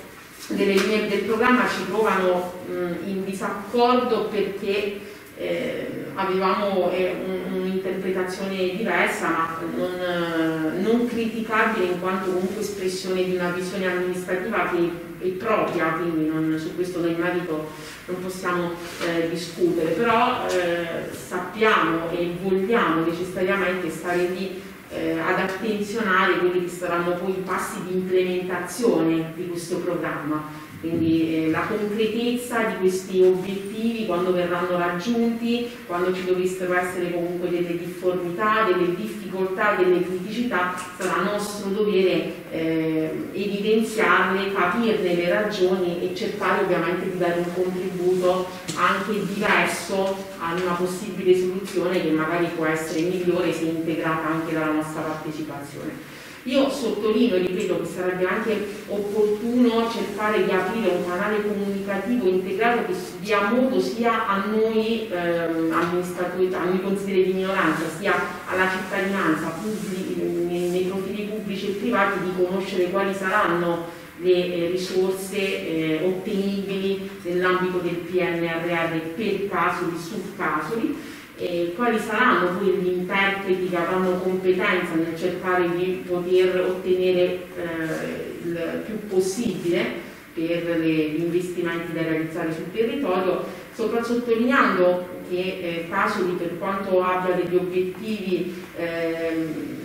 delle linee del programma ci trovano mh, in disaccordo perché eh, avevamo eh, un'interpretazione diversa ma non, eh, non, criticabile in quanto comunque espressione di una visione amministrativa che è propria, quindi non, su questo nel merito non possiamo eh, discutere, però eh, sappiamo e vogliamo necessariamente stare lì ad attenzionare quelli che saranno poi i passi di implementazione di questo programma quindi eh, la concretezza di questi obiettivi quando verranno raggiunti, quando ci dovessero essere comunque delle difformità, delle difficoltà, delle criticità, sarà nostro dovere eh, evidenziarle, capirne le ragioni e cercare ovviamente di dare un contributo anche diverso a una possibile soluzione che magari può essere migliore se integrata anche dalla nostra partecipazione. Io sottolineo ripeto che sarebbe anche opportuno cercare di aprire un canale comunicativo integrato che dia modo sia a noi ehm, amministratori, a noi consiglieri di minoranza, sia alla cittadinanza nei, nei, profili pubblici e privati di conoscere quali saranno le eh, risorse eh, ottenibili nell'ambito del PNRR per Casoli, su Casoli eh, quali saranno poi gli interpreti che avranno competenza nel cercare di poter ottenere eh, il più possibile per le, gli investimenti da realizzare sul territorio, sopra sottolineando che eh, Casoli per quanto abbia degli obiettivi eh,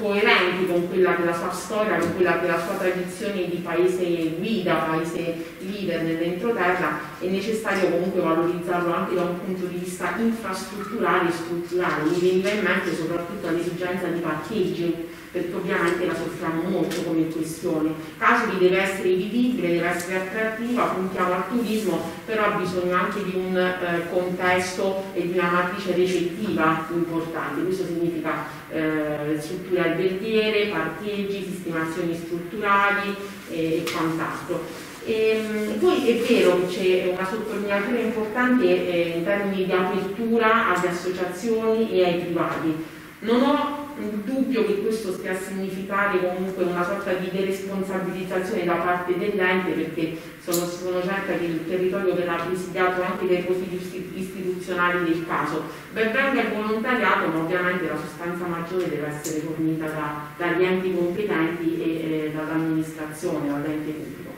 coerenti con quella che la sua storia, con quella che la sua tradizione di paese guida, paese leader nell'entroterra, è necessario comunque valorizzarlo anche da un punto di vista infrastrutturale e strutturale. Mi veniva in mente soprattutto l'esigenza di parcheggi perché ovviamente la soffriamo molto come questione. Casoli deve essere vivibile, deve essere attrattiva, puntiamo al turismo, però ha bisogno anche di un eh, contesto e di una matrice recettiva importante. Questo significa eh, strutture alberghiere, parcheggi, sistemazioni strutturali eh, e quant'altro. E, ehm, poi è vero che c'è una sottolineatura importante eh, in termini di apertura alle associazioni e ai privati. Non ho dubbio che questo stia a significare comunque una sorta di deresponsabilizzazione da parte dell'ente perché sono, sono certa che il territorio verrà presidiato anche dai profili istituzionali del caso. Ben venga il volontariato, ma ovviamente la sostanza maggiore deve essere fornita da, dagli enti competenti e eh, dall'amministrazione, dall'ente pubblico.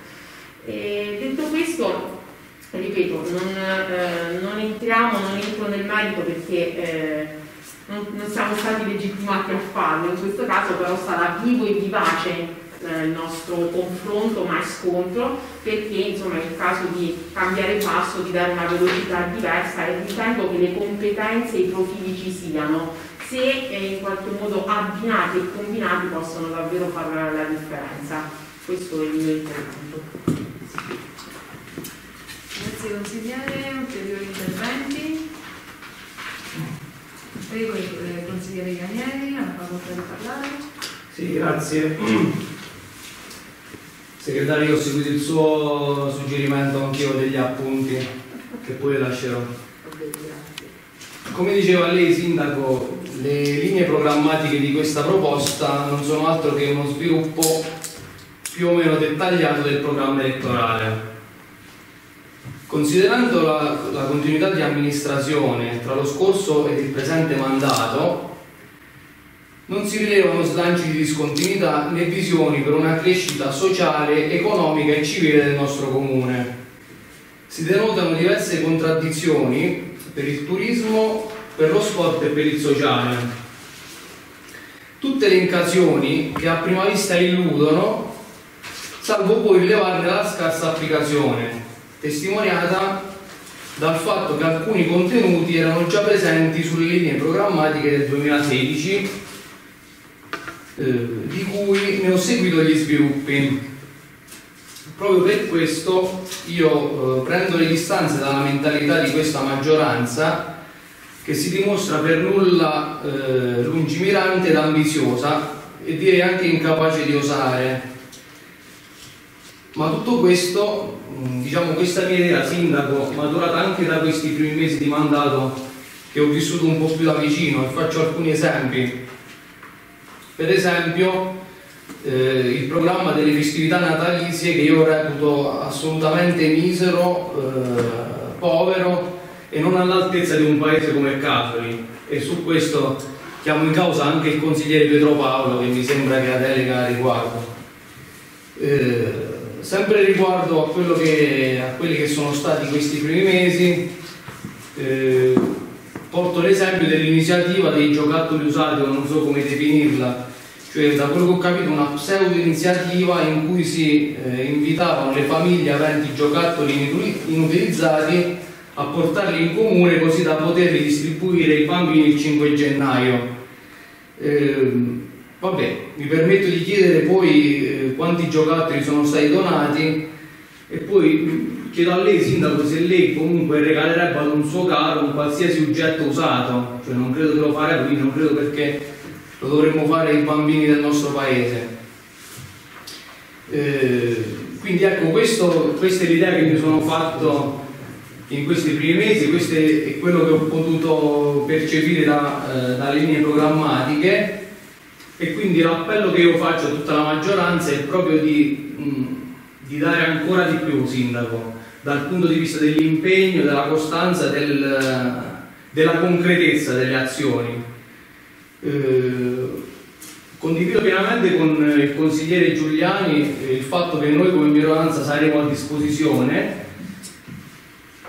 E detto questo, ripeto, non, eh, non, entriamo, non entro nel merito perché eh, non, siamo stati legittimati a farlo, in questo caso però sarà vivo e vivace eh, il nostro confronto, mai scontro, perché insomma è il caso di cambiare passo, di dare una velocità diversa e ritengo che le competenze e i profili ci siano se eh, in qualche modo abbinati e combinati possono davvero fare la, la differenza. Questo è il mio intervento. Grazie consigliere, ulteriori interventi? Prego il eh, consigliere Ganieri, ha facoltà di parlare. Sì, grazie. Segretario, io ho seguito il suo suggerimento, anch'io ho degli appunti che poi lascerò. Come diceva lei, Sindaco, le linee programmatiche di questa proposta non sono altro che uno sviluppo più o meno dettagliato del programma elettorale. Considerando la, la continuità di amministrazione tra lo scorso ed il presente mandato, non si rilevano slanci di discontinuità né visioni per una crescita sociale, economica e civile del nostro comune. Si denotano diverse contraddizioni per il turismo, per lo sport e per il sociale. Tutte le incasioni che a prima vista illudono, salvo poi rilevarne la scarsa applicazione, testimoniata dal fatto che alcuni contenuti erano già presenti sulle linee programmatiche del 2016, eh, di cui ne ho seguito gli sviluppi. Proprio per questo io eh, prendo le distanze dalla mentalità di questa maggioranza che si dimostra per nulla eh, lungimirante ed ambiziosa e direi anche incapace di osare. Ma tutto questo, mh, diciamo questa mia idea sindaco, maturata anche da questi primi mesi di mandato che ho vissuto un po' più da vicino e faccio alcuni esempi. Per esempio, eh, il programma delle festività natalizie che io reputo assolutamente misero, eh, povero e non all'altezza di un paese come Caffoli e su questo chiamo in causa anche il consigliere Pietro Paolo che mi sembra che ha delega a riguardo. Eh, sempre riguardo a, che, a quelli che sono stati questi primi mesi, eh, porto l'esempio dell'iniziativa dei giocattoli usati, non so come definirla, cioè da quello che ho capito una pseudo iniziativa in cui si eh, invitavano le famiglie aventi giocattoli inutili- inutilizzati a portarli in comune così da poterli distribuire ai bambini il 5 gennaio. Ehm, vabbè, mi permetto di chiedere poi eh, quanti giocattoli sono stati donati e poi mh, chiedo a lei, Sindaco, se lei comunque regalerebbe ad un suo caro un qualsiasi oggetto usato, cioè non credo che lo farebbe, quindi non credo perché lo dovremmo fare i bambini del nostro paese. Eh, quindi ecco, questo, questa è l'idea che mi sono fatto in questi primi mesi, questo è quello che ho potuto percepire da, eh, dalle linee programmatiche e quindi l'appello che io faccio a tutta la maggioranza è proprio di, mh, di dare ancora di più, Sindaco, dal punto di vista dell'impegno, della costanza, del, della concretezza delle azioni. Eh, condivido pienamente con il consigliere Giuliani eh, il fatto che noi come minoranza saremo a disposizione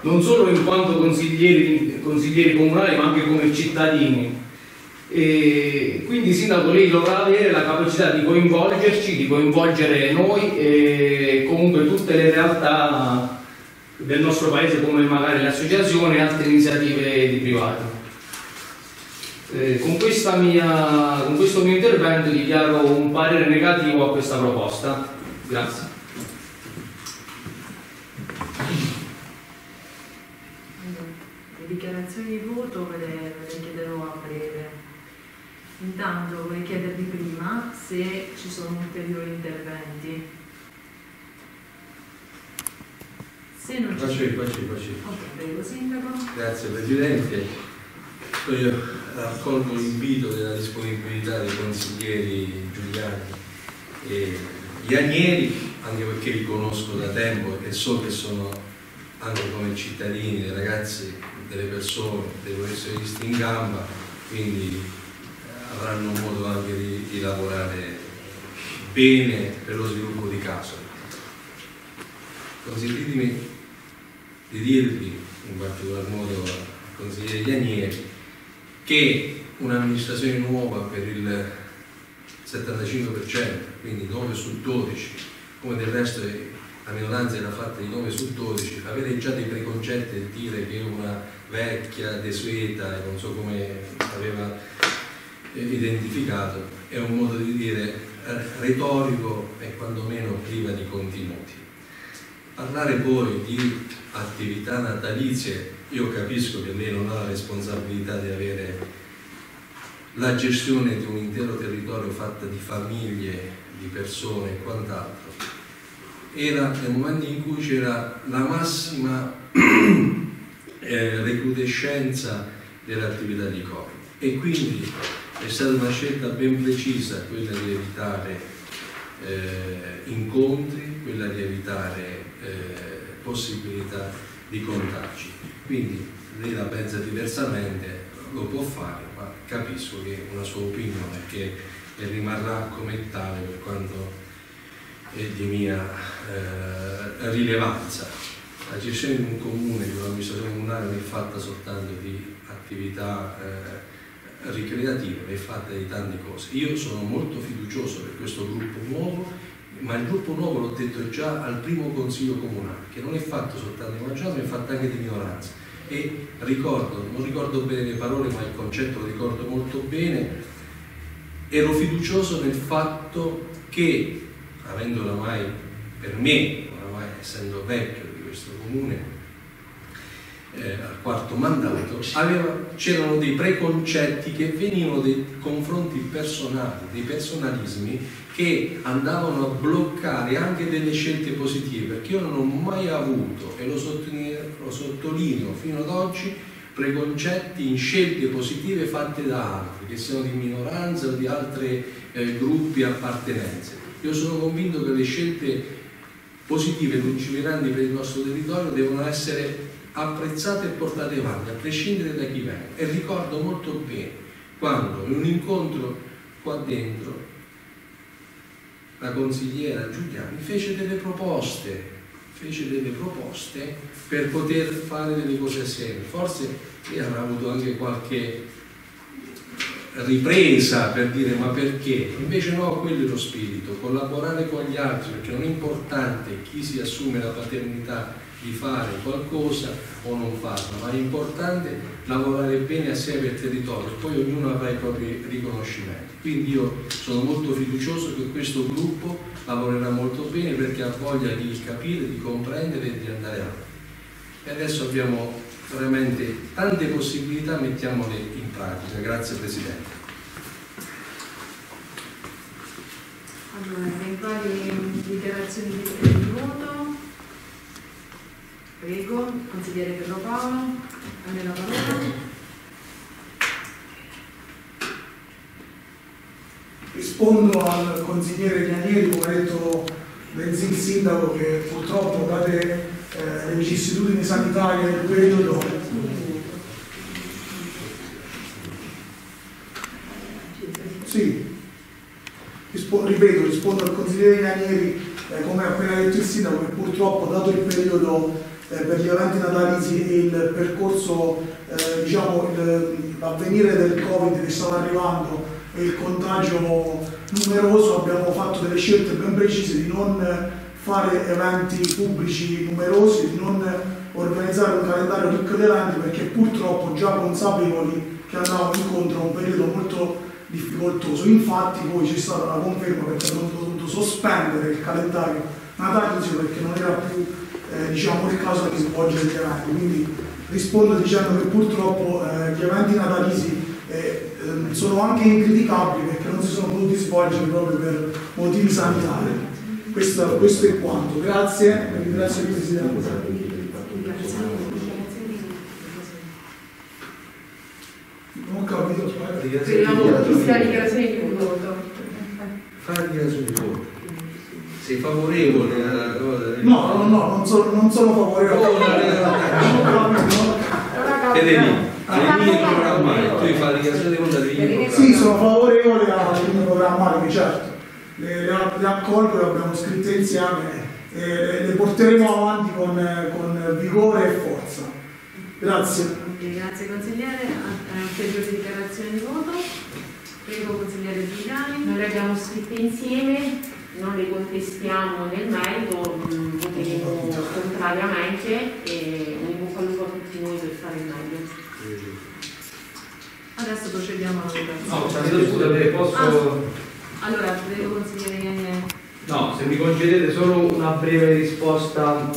non solo in quanto consiglieri, consiglieri comunali ma anche come cittadini. E quindi Sindaco lei dovrà avere la capacità di coinvolgerci, di coinvolgere noi e comunque tutte le realtà del nostro paese come magari le associazioni e altre iniziative di privati. Eh, con, mia, con questo mio intervento dichiaro un parere negativo a questa proposta. Grazie. Allora, le dichiarazioni di voto ve le, ve le chiederò a breve. Intanto vorrei chiedervi prima se ci sono ulteriori interventi. Se non ci Faccio io, faccio io, faccio io. Ok, prego Sindaco. Grazie Presidente. Io raccolgo l'invito della disponibilità dei consiglieri Giuliani e Ianieri, anche perché li conosco da tempo e so che sono anche come cittadini, dei ragazzi, delle persone, dei professionisti in gamba, quindi eh, avranno modo anche di, di lavorare bene per lo sviluppo di Casoli. Consentitemi di dirvi, in particolar modo al consigliere Ianieri, che un'amministrazione nuova per il 75%, quindi 9 su 12, come del resto la minoranza era fatta di 9 su 12, avete già dei preconcetti del dire che una vecchia, desueta, e non so come aveva identificato, è un modo di dire retorico e quantomeno priva di contenuti. Parlare poi di attività natalizie, io capisco che lei non ha la responsabilità di avere la gestione di un intero territorio fatta di famiglie, di persone e quant'altro. Era nel momento in cui c'era la massima eh, recrudescenza dell'attività di Covid e quindi è stata una scelta ben precisa quella di evitare eh, incontri, quella di evitare eh, possibilità di contagi. Quindi lei la pensa diversamente, lo può fare, ma capisco che è una sua opinione che rimarrà come tale per quanto è di mia eh, rilevanza. La gestione di un comune, di un'amministrazione comunale non è fatta soltanto di attività eh, ricreative, è fatta di tante cose. Io sono molto fiducioso per questo gruppo nuovo, ma il gruppo nuovo l'ho detto già al primo consiglio comunale, che non è fatto soltanto di maggioranza, ma è fatto anche di minoranza. E ricordo, non ricordo bene le parole, ma il concetto lo ricordo molto bene, ero fiducioso nel fatto che, avendo oramai per me, oramai essendo vecchio di questo comune, eh, al quarto mandato, c'erano dei preconcetti che venivano dai confronti personali, dei personalismi che andavano a bloccare anche delle scelte positive, perché io non ho mai avuto, e lo sottolineo, lo sottolineo fino ad oggi, preconcetti in scelte positive fatte da altri, che siano di minoranza o di altri eh, gruppi appartenenze. Io sono convinto che le scelte positive lungimiranti per il nostro territorio devono essere apprezzate e portate avanti, a prescindere da chi viene. E ricordo molto bene quando in un incontro qua dentro la consigliera Giuliani fece delle proposte, fece delle proposte per poter fare delle cose assieme. Forse lei avrà avuto anche qualche ripresa per dire ma perché? Invece no, quello è lo spirito, collaborare con gli altri, perché non è importante chi si assume la paternità di fare qualcosa o non farlo, ma è importante lavorare bene assieme il territorio, poi ognuno avrà i propri riconoscimenti. Quindi io sono molto fiducioso che questo gruppo lavorerà molto bene perché ha voglia di capire, di comprendere e di andare avanti. E adesso abbiamo veramente tante possibilità, mettiamole in pratica. Grazie Presidente. Allora, eventuali dichiarazioni di di voto. Prego, consigliere Pedro Paolo, a me la parola. Rispondo al consigliere Gnanieri, come ha detto Benzin il sindaco, che purtroppo date eh, le vicissitudini sanitarie del periodo Sì, Rispo- ripeto, rispondo al consigliere Gnanieri, eh, come ha appena detto il sindaco, che purtroppo dato il periodo per gli eventi natalizi e il percorso, eh, diciamo, l'avvenire del Covid che stava arrivando e il contagio numeroso, abbiamo fatto delle scelte ben precise di non fare eventi pubblici numerosi, di non organizzare un calendario ricco di eventi perché purtroppo già consapevoli che andavamo incontro a un periodo molto difficoltoso. Infatti poi c'è stata la conferma perché abbiamo dovuto sospendere il calendario natalizio perché non era più eh, diciamo, il caso di svolgere gli eventi. Quindi rispondo dicendo che purtroppo eh, gli eventi natalizi eh, ehm, sono anche incriticabili perché non si sono potuti svolgere proprio per motivi sanitari. Questo, questo è quanto. Grazie, ringrazio il Presidente. Non ho capito, sia dichiarazione di voto. Fare dichiarazione di voto. Sei favorevole alla cosa? No, no, no, non sono, non sono favorevole. No, no, no. Federico, le linee programmate, tu fai la dichiarazione di linee Sì, sono favorevole alle linee programmatiche, certo. Le, le, le accolgo, le abbiamo scritte insieme e le, le porteremo avanti con, con vigore e forza. Grazie. Grazie consigliere, ulteriori dichiarazioni di voto. Prego consigliere Giuliani. Noi le abbiamo scritte insieme, non le contestiamo nel merito, mh, voteremo contrariamente e un in bocca al lupo a tutti noi per fare il meglio. Adesso adesso procediamo alla No, votazione. chiedo scusa, se posso... Allora, prego consigliere. No, se mi concedete solo una breve risposta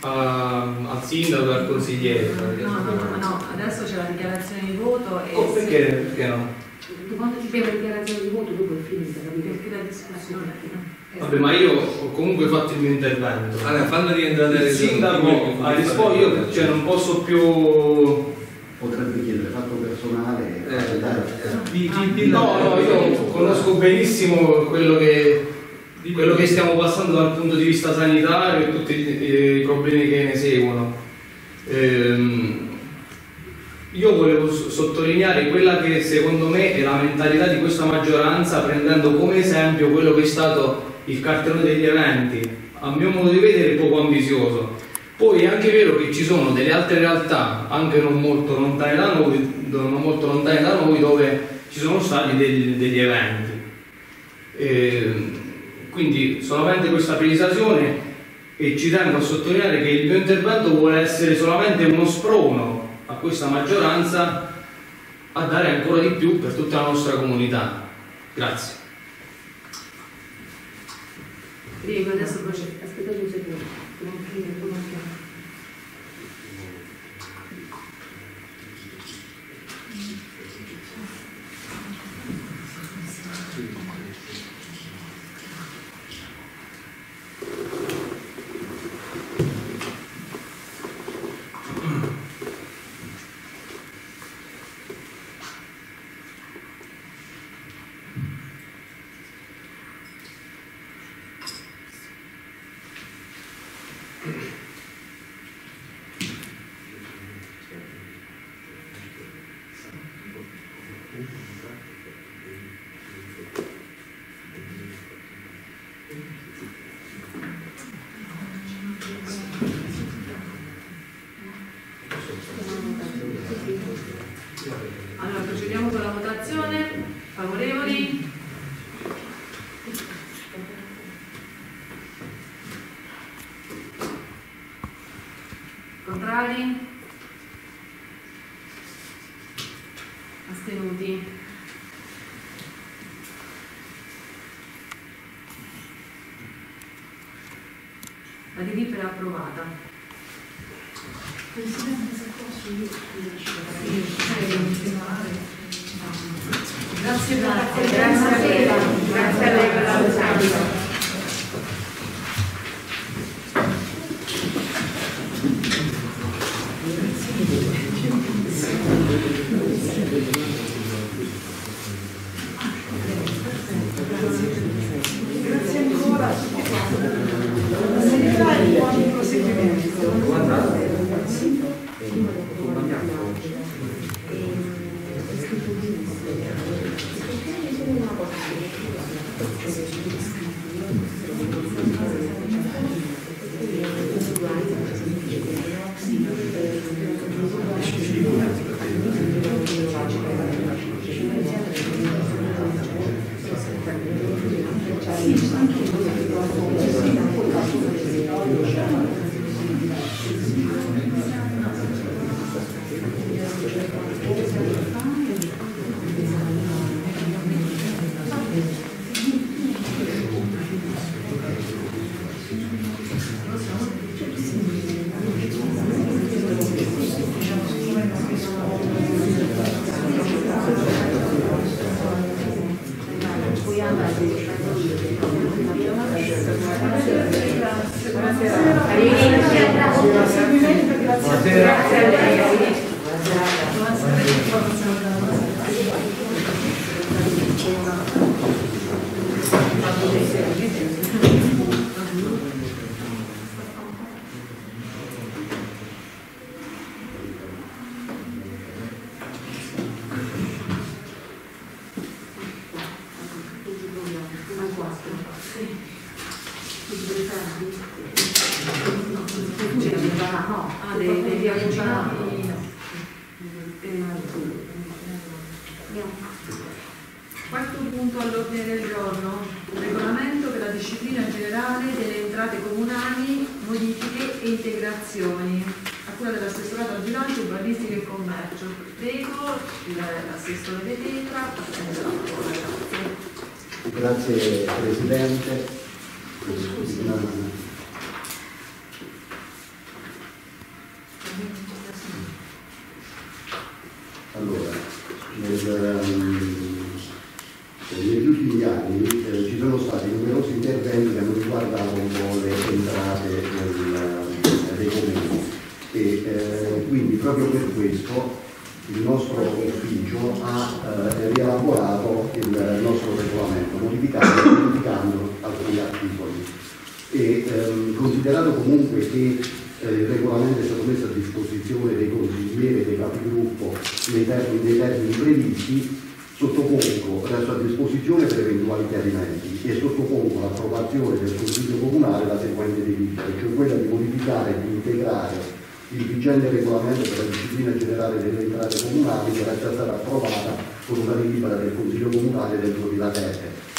a- al sindaco e al consigliere. No, no, no, no, adesso c'è la dichiarazione di voto e Oh, perché, perché no? Quando ci viene la dichiarazione di voto dopo è finita, capito? perché la discussione Vabbè, ma io ho comunque fatto il mio intervento. Allora, fallo rientrare Il sindaco ha risposto, io cioè, non posso più... potrebbe chiedere fatto personale Eh, di- di- di- No, no, io conosco benissimo quello che, quello che stiamo passando dal punto di vista sanitario e tutti i, i problemi che ne seguono. Ehm, io volevo sottolineare quella che secondo me è la mentalità di questa maggioranza prendendo come esempio quello che è stato il cartellone degli eventi, a mio modo di vedere poco ambizioso. Poi è anche vero che ci sono delle altre realtà, anche non molto lontane da noi, lontane da noi dove ci sono stati degli, degli eventi. Ehm, quindi solamente questa precisazione e ci tengo a sottolineare che il mio intervento vuole essere solamente uno sprono a questa maggioranza a dare ancora di più per tutta la nostra comunità. Grazie. Prego, adesso. Aspettate un secondo,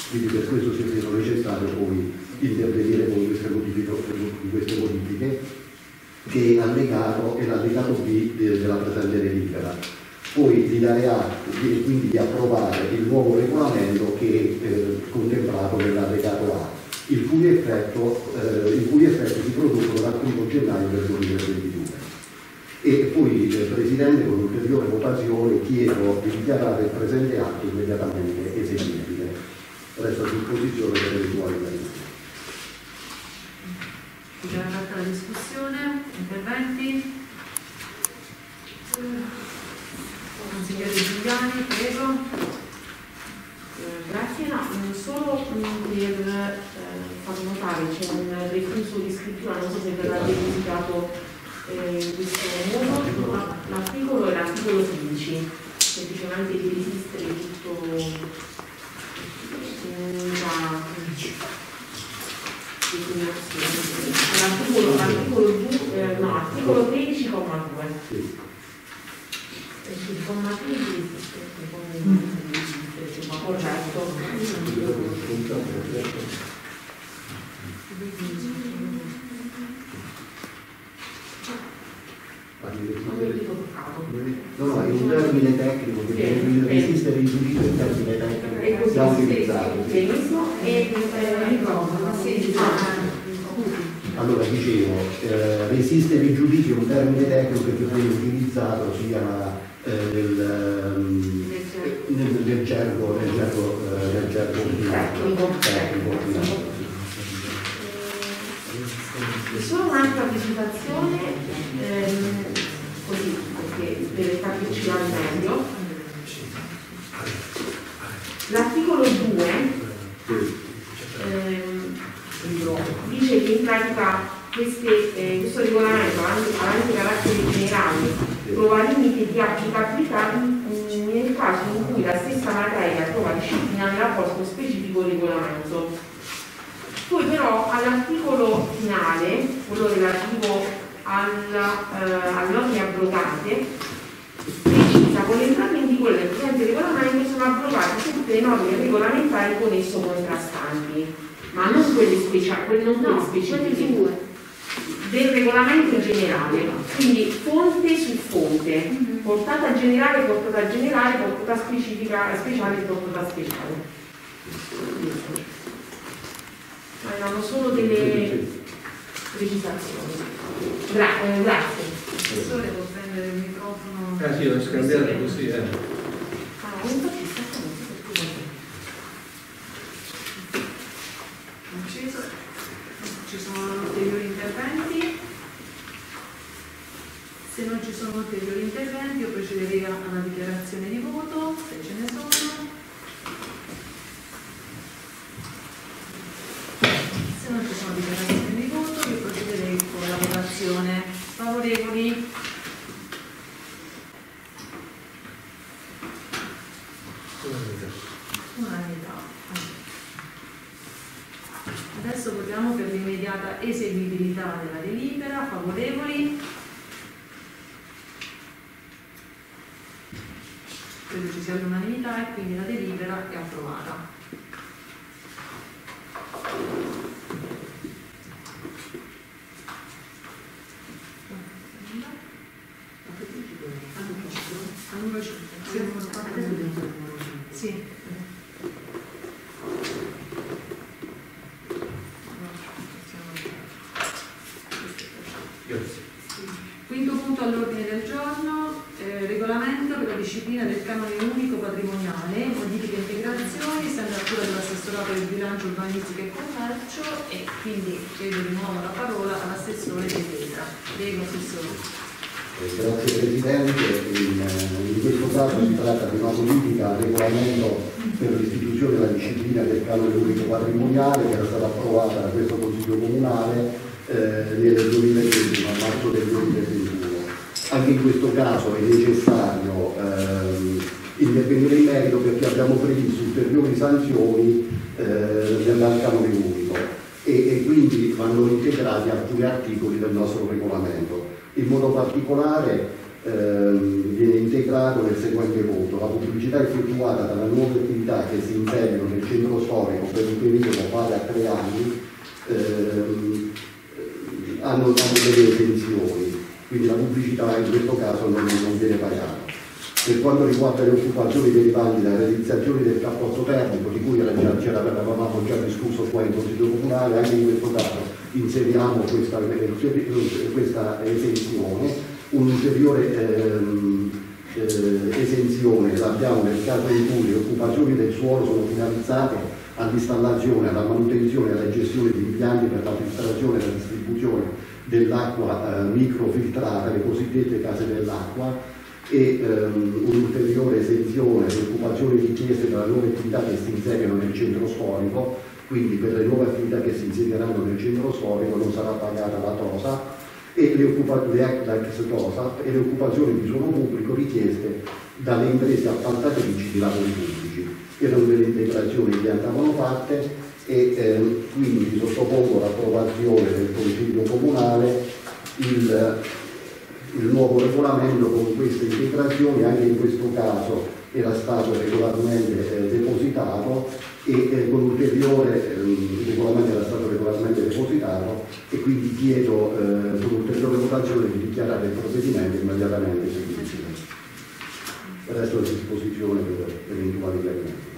Quindi per questo si è reso necessario poi intervenire con queste modifiche, con queste modifiche che è allegato è l'allegato B della presente delibera. Poi di dare atto e quindi di approvare il nuovo regolamento che è eh, contemplato nell'allegato A, il cui, effetto, eh, il cui effetti si producono dal 1 gennaio del 2022 e poi eh, Presidente con ulteriore votazione chiedo di dichiarare il presente atto immediatamente eseguibile. Resto a disposizione per eventuali verifiche. Già fatta la discussione, interventi? Consigliere Giuliani, prego. Eh, grazie, no, solo per eh, far notare c'è un refuso di scrittura, non so se verrà depositato eh, questo nuovo, l'articolo è l'articolo 15, semplicemente di resistere tutto una L'articolo, l'articolo, eh, no, articolo 13,2. Il comma 13 corretto. No, no, è un termine tecnico che per resistere in giudizio è un termine tecnico da utilizzare. Benissimo, e allora dicevo, eh, resistere in giudizio è un termine tecnico che viene utilizzato sia eh, nel, um, nel, nel gergo, nel gergo, eh, nel gergo tecnico. Solo un'altra precisazione, ehm, così perché deve capirci al meglio. L'articolo 2 ehm, dice che in pratica queste, eh, questo regolamento avente carattere generale trova limiti di applicabilità nel caso in cui la stessa materia trova disciplina nell'apposito specifico regolamento. Poi però all'articolo finale, quello relativo alla, eh, alle norme abrogate, precisa con l'entrata in vigore del presente regolamento sono abrogate tutte le norme regolamentari con esso contrastanti, ma non quelle speciali, non quelle no, specifiche del regolamento generale, quindi fonte su fonte, mm-hmm. portata generale, portata generale, portata specifica, speciale, portata speciale. Avevamo solo delle precisazioni. Gra eh, grazie. Professore può prendere il microfono. Ah sì, l'ho scambiato così, eh. Ah, infatti sta Acceso. Ci sono ulteriori interventi? Se non ci sono ulteriori interventi io procederei alla dichiarazione di voto, se ce ne sono. Se non ci sono dichiarazioni di voto, io procederei con la votazione. Favorevoli? Unanimità. Adesso votiamo per l'immediata eseguibilità della delibera. Favorevoli? Credo ci sia l'unanimità e quindi la delibera è approvata. Sì. Grazie. Quinto punto all'ordine del giorno, eh, regolamento per la disciplina del canone unico patrimoniale, modifiche e integrazioni, sempre a cura dell'assessorato del bilancio urbanistica e commercio e quindi chiedo di nuovo la parola all'assessore De Petra. Prego, assessore. Eh, Grazie Presidente, in, eh, in questo caso si tratta di una modifica al regolamento per l'istituzione della disciplina del canone unico patrimoniale che era stata approvata da questo Consiglio Comunale eh, nel 2021, a marzo del 2021. Anche in questo caso è necessario ehm, intervenire in merito perché abbiamo previsto ulteriori sanzioni eh, nel canone unico e, e quindi vanno integrati alcuni articoli del nostro regolamento. In modo particolare ehm, viene integrato nel seguente punto la pubblicità effettuata dalle nuove attività che si integrano centro storico per un periodo pari a tre anni ehm, hanno, hanno delle esenzioni, quindi la pubblicità in questo caso non, non viene pagata. Per quanto riguarda le occupazioni derivanti dalla realizzazione del cappotto termico, di cui avevamo già discusso qua in Consiglio Comunale, anche in questo caso inseriamo questa, questa esenzione, un'ulteriore ehm, eh, esenzione l'abbiamo nel caso in cui le occupazioni del suolo sono finalizzate all'installazione, alla manutenzione e alla gestione di impianti per la filtrazione e la distribuzione dell'acqua eh, microfiltrata, le cosiddette case dell'acqua, e ehm, un'ulteriore esenzione le occupazioni richieste dalle nuove attività che si insegnano nel centro storico, quindi per le nuove attività che si insegneranno nel centro storico non sarà pagata la TOSA e TOSA e le occupazioni di suolo pubblico richieste dalle imprese appaltatrici di lavori pubblici. Erano delle integrazioni che andavano fatte e ehm, quindi sottopongo l'approvazione del Consiglio Comunale il il nuovo regolamento con queste integrazioni, anche in questo caso era stato regolarmente eh, depositato e eh, con ulteriore, eh, regolamento era stato regolarmente depositato e quindi chiedo eh, con ulteriore votazione di dichiarare il provvedimento immediatamente seguibile. Resto a disposizione per eventuali chiarimenti.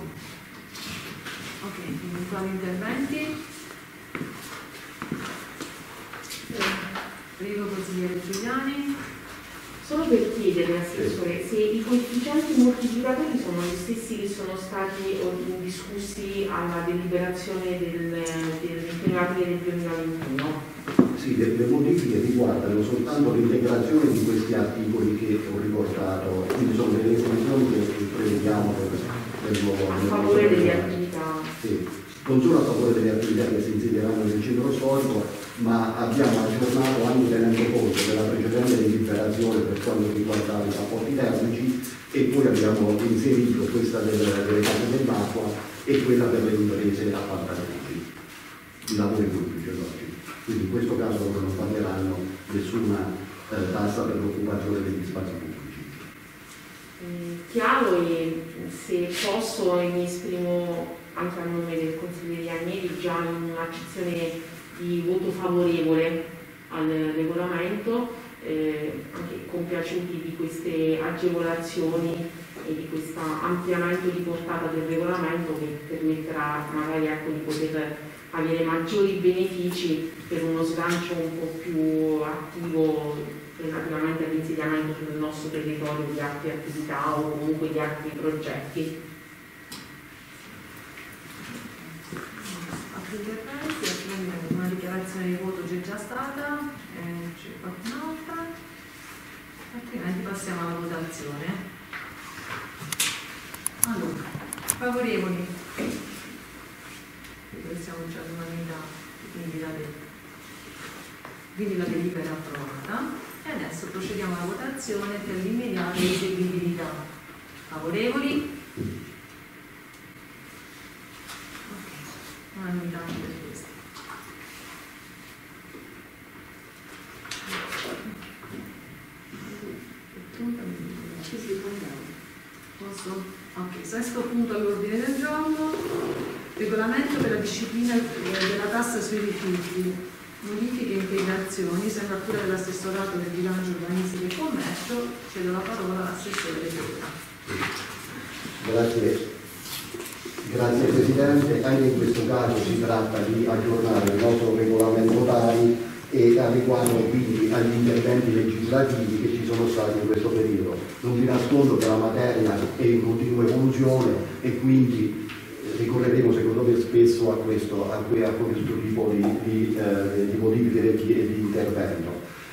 Ok, eventuali interventi? Prego, consigliere Giuliani. Solo per chiedere, Assessore, se i coefficienti moltiplicatori sono gli stessi che sono stati discussi alla deliberazione del, del del 2021? Sì, le, le, modifiche riguardano soltanto l'integrazione di questi articoli che ho riportato, quindi sono delle estensioni che prevediamo per, per lo, a favore delle attività. Sì, non solo a favore delle attività che si insedieranno nel centro storico, ma abbiamo aggiornato anche tenendo conto della precedente deliberazione per quanto riguardava i rapporti termici e poi abbiamo inserito questa delle, delle case dell'acqua e quella per le imprese appaltatrici, i lavori pubblici oggi. Quindi in questo caso non pagheranno nessuna eh, tassa per l'occupazione degli spazi pubblici. Eh, chiaro e se posso mi esprimo anche a nome del consigliere Agnelli già in un'accezione di voto favorevole al regolamento, eh, anche compiaciuti di queste agevolazioni e di questo ampliamento di portata del regolamento che permetterà magari ecco, di poter avere maggiori benefici per uno sgancio un po' più attivo relativamente all'insediamento sul nostro territorio di altre attività o comunque di altri progetti. Una dichiarazione di voto c'è già stata, eh, c'è qualcun'altra, altrimenti passiamo alla votazione. Allora, favorevoli? Siamo già all'unanimità, quindi la, quindi la delibera approvata. E adesso procediamo alla votazione per l'immediata eseguibilità. Favorevoli? Ok, unanimità per questo. Posso? Ok, sesto punto all'ordine del giorno, regolamento per la disciplina della tassa sui rifiuti, modifiche e integrazioni, sempre a cura dell'assessorato del bilancio urbanistica e commercio, cedo la parola all'assessore. Grazie Grazie Presidente, anche in questo caso si tratta di aggiornare il nostro regolamento TARI e adeguarlo quindi agli interventi legislativi che ci sono stati in questo periodo. Non vi nascondo che la materia è in continua evoluzione e quindi ricorreremo secondo me spesso a questo, a questo tipo di, di, eh, di modifiche e di intervento.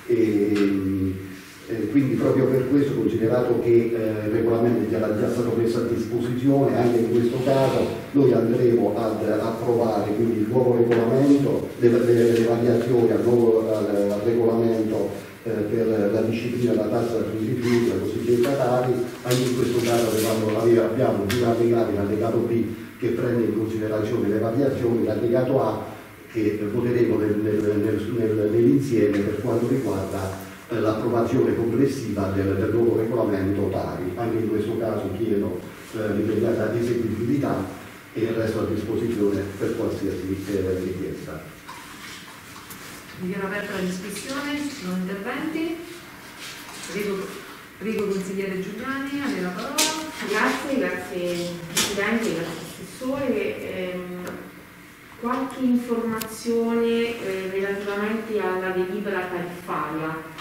E, eh, quindi proprio per questo, considerato che eh, il regolamento era già stato messo a disposizione, anche in questo caso noi andremo ad approvare quindi il nuovo regolamento, le, le, le variazioni al nuovo al, al regolamento eh, per la disciplina della tassa sui rifiuti, la cosiddetta TARI, anche in questo caso avevamo, abbiamo due allegati, l'allegato B che prende in considerazione le variazioni, l'allegato A che voteremo nel, nel, nell'insieme per quanto riguarda l'approvazione complessiva del, del, nuovo regolamento TARI. Anche in questo caso chiedo eh, l'immediata eseguibilità e il resto a disposizione per qualsiasi eh, richiesta. Dichiaro aperta la discussione, ci sono interventi. Prego, prego consigliere Giuliani, a lei la parola. Grazie, grazie Presidente, grazie Assessore. Ehm, qualche informazione eh, relativamente alla delibera tariffaria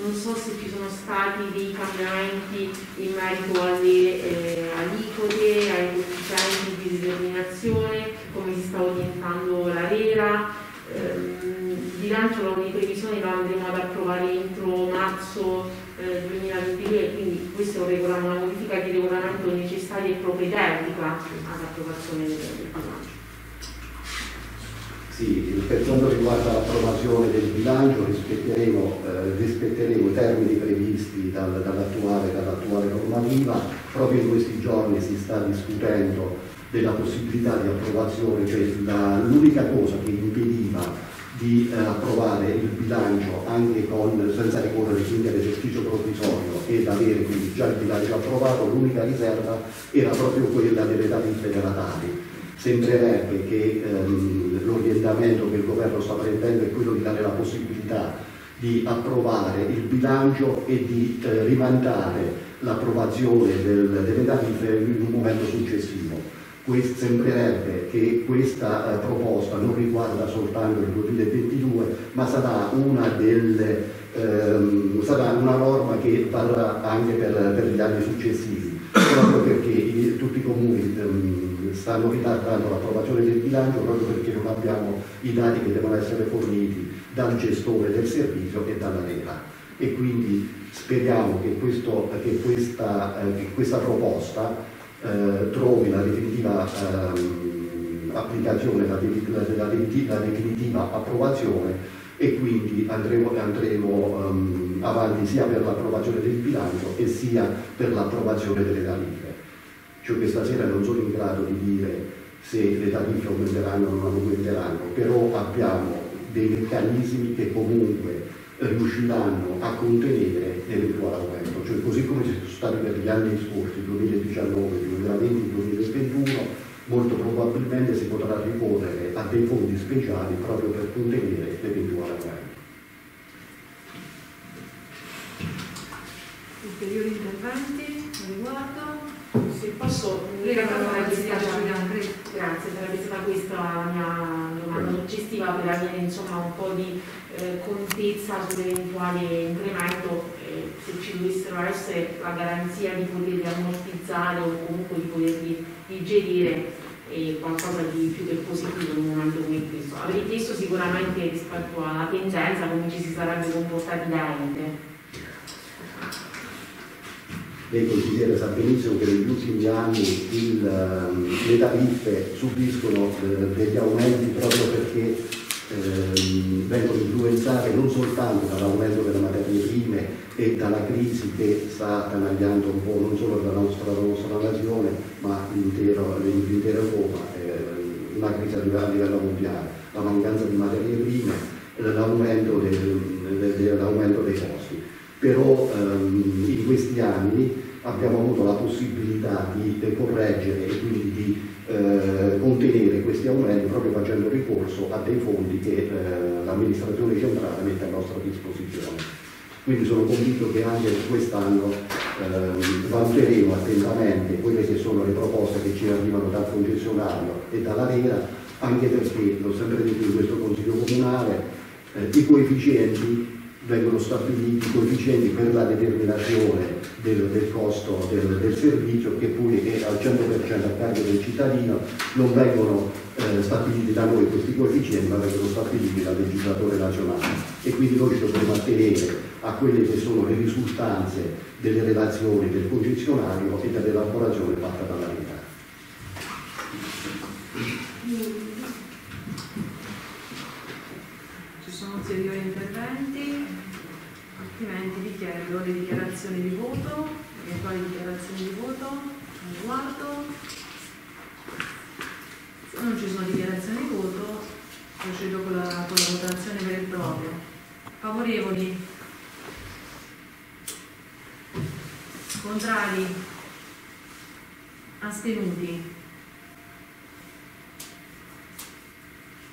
non so se ci sono stati dei cambiamenti in merito alle eh, aliquote, ai coefficienti di determinazione, come si sta orientando la RERA. Eh, il bilancio di previsione lo andremo ad approvare entro marzo eh, 2022, quindi questo è una modifica di regolamento necessaria e propedeutica ad approvazione del bilancio. Sì, per quanto riguarda l'approvazione del bilancio rispetteremo, eh, rispetteremo i termini previsti dal, dall'attuale, dall'attuale normativa. Proprio in questi giorni si sta discutendo della possibilità di approvazione, cioè l'unica cosa che impediva di eh, approvare il bilancio anche con, senza ricorrere quindi all'esercizio provvisorio ed avere quindi già il bilancio approvato, l'unica riserva era proprio quella delle tariffe della Tari sembrerebbe che ehm, l'orientamento che il governo sta prendendo è quello di dare la possibilità di approvare il bilancio e di eh, rimandare l'approvazione del, delle tariffe in un momento successivo. Quest, sembrerebbe che questa eh, proposta non riguarda soltanto il 2022, ma sarà una, delle, ehm, sarà una norma che varrà anche per, per, gli anni successivi, proprio perché tutti i comuni ehm, stanno ritardando l'approvazione del bilancio proprio perché non abbiamo i dati che devono essere forniti dal gestore del servizio e dalla Lega. E quindi speriamo che, questo, che, questa, eh, che questa, proposta eh, trovi la definitiva eh, applicazione, la, la, la, la, definitiva approvazione e quindi andremo, andremo um, avanti sia per l'approvazione del bilancio e sia per l'approvazione delle tariffe cioè che stasera non sono in grado di dire se le tariffe aumenteranno o non aumenteranno, però abbiamo dei meccanismi che comunque riusciranno a contenere l'eventuale aumento, cioè così come ci sono stati per gli anni scorsi, 2019, 2020, 2021, molto probabilmente si potrà ricorrere a dei fondi speciali proprio per contenere l'eventuale aumento. Ulteriori interventi riguardo? Se posso, grazie, sarebbe stata questa la mia domanda suggestiva per avere insomma, un po' di eh, contezza sull'eventuale incremento, eh, se ci dovessero essere la garanzia di poterli ammortizzare o comunque di poterli digerire e qualcosa di più che positivo in un momento come questo. Avrei chiesto sicuramente rispetto alla tendenza come ci si sarebbe comportati da ente lei consigliere sa benissimo che negli ultimi anni il, ehm, le tariffe subiscono eh, degli aumenti proprio perché eh, vengono influenzate non soltanto dall'aumento delle materie prime e dalla crisi che sta attanagliando un po' non solo la nostra, la nostra nazione ma l'intera Europa, eh, una crisi a livello, a livello mondiale, la mancanza di materie prime, l'aumento, del, dell'aumento dei costi però ehm, in questi anni abbiamo avuto la possibilità di correggere e quindi di eh, contenere questi aumenti proprio facendo ricorso a dei fondi che eh, l'amministrazione centrale mette a nostra disposizione. Quindi sono convinto che anche quest'anno ehm, valuteremo attentamente quelle che sono le proposte che ci arrivano dal concessionario e dall'Arena, anche perché, l'ho sempre detto in questo Consiglio Comunale, eh, i coefficienti vengono stabiliti i coefficienti per la determinazione del, del costo del, del, servizio che pure è al 100% a carico del cittadino, non vengono eh, stabiliti da noi questi coefficienti ma vengono stabiliti dal legislatore nazionale e quindi noi ci dovremo attenere a quelle che sono le risultanze delle relazioni del concessionario e dell'elaborazione fatta dalla Lega. Ci sono ulteriori interventi? Altrimenti vi chiedo le dichiarazioni di voto, eventuali dichiarazioni di voto al riguardo. Se non ci sono dichiarazioni di voto, procedo con la, con la votazione vera e propria. Favorevoli? Contrari? Astenuti?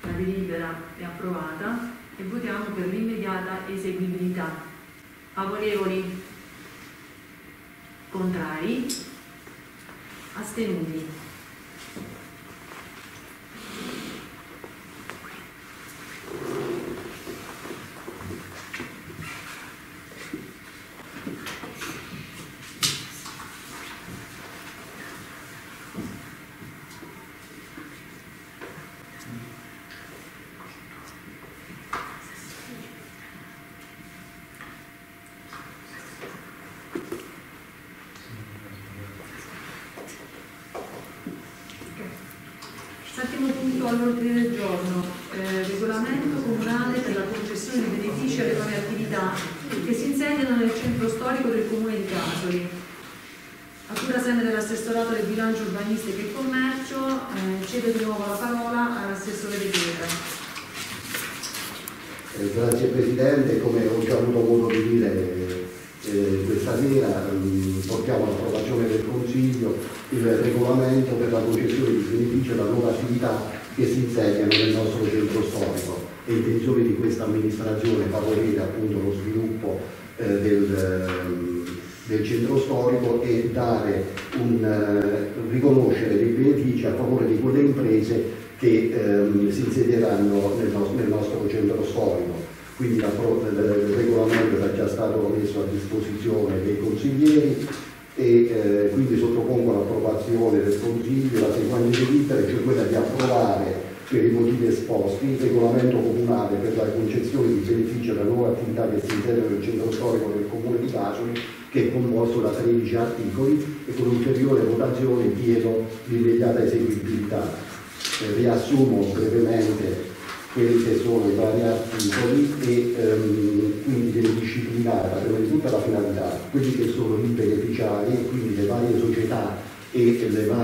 La delibera è approvata e votiamo per l'immediata eseguibilità. Favorevoli? Contrari? Astenuti? Settimo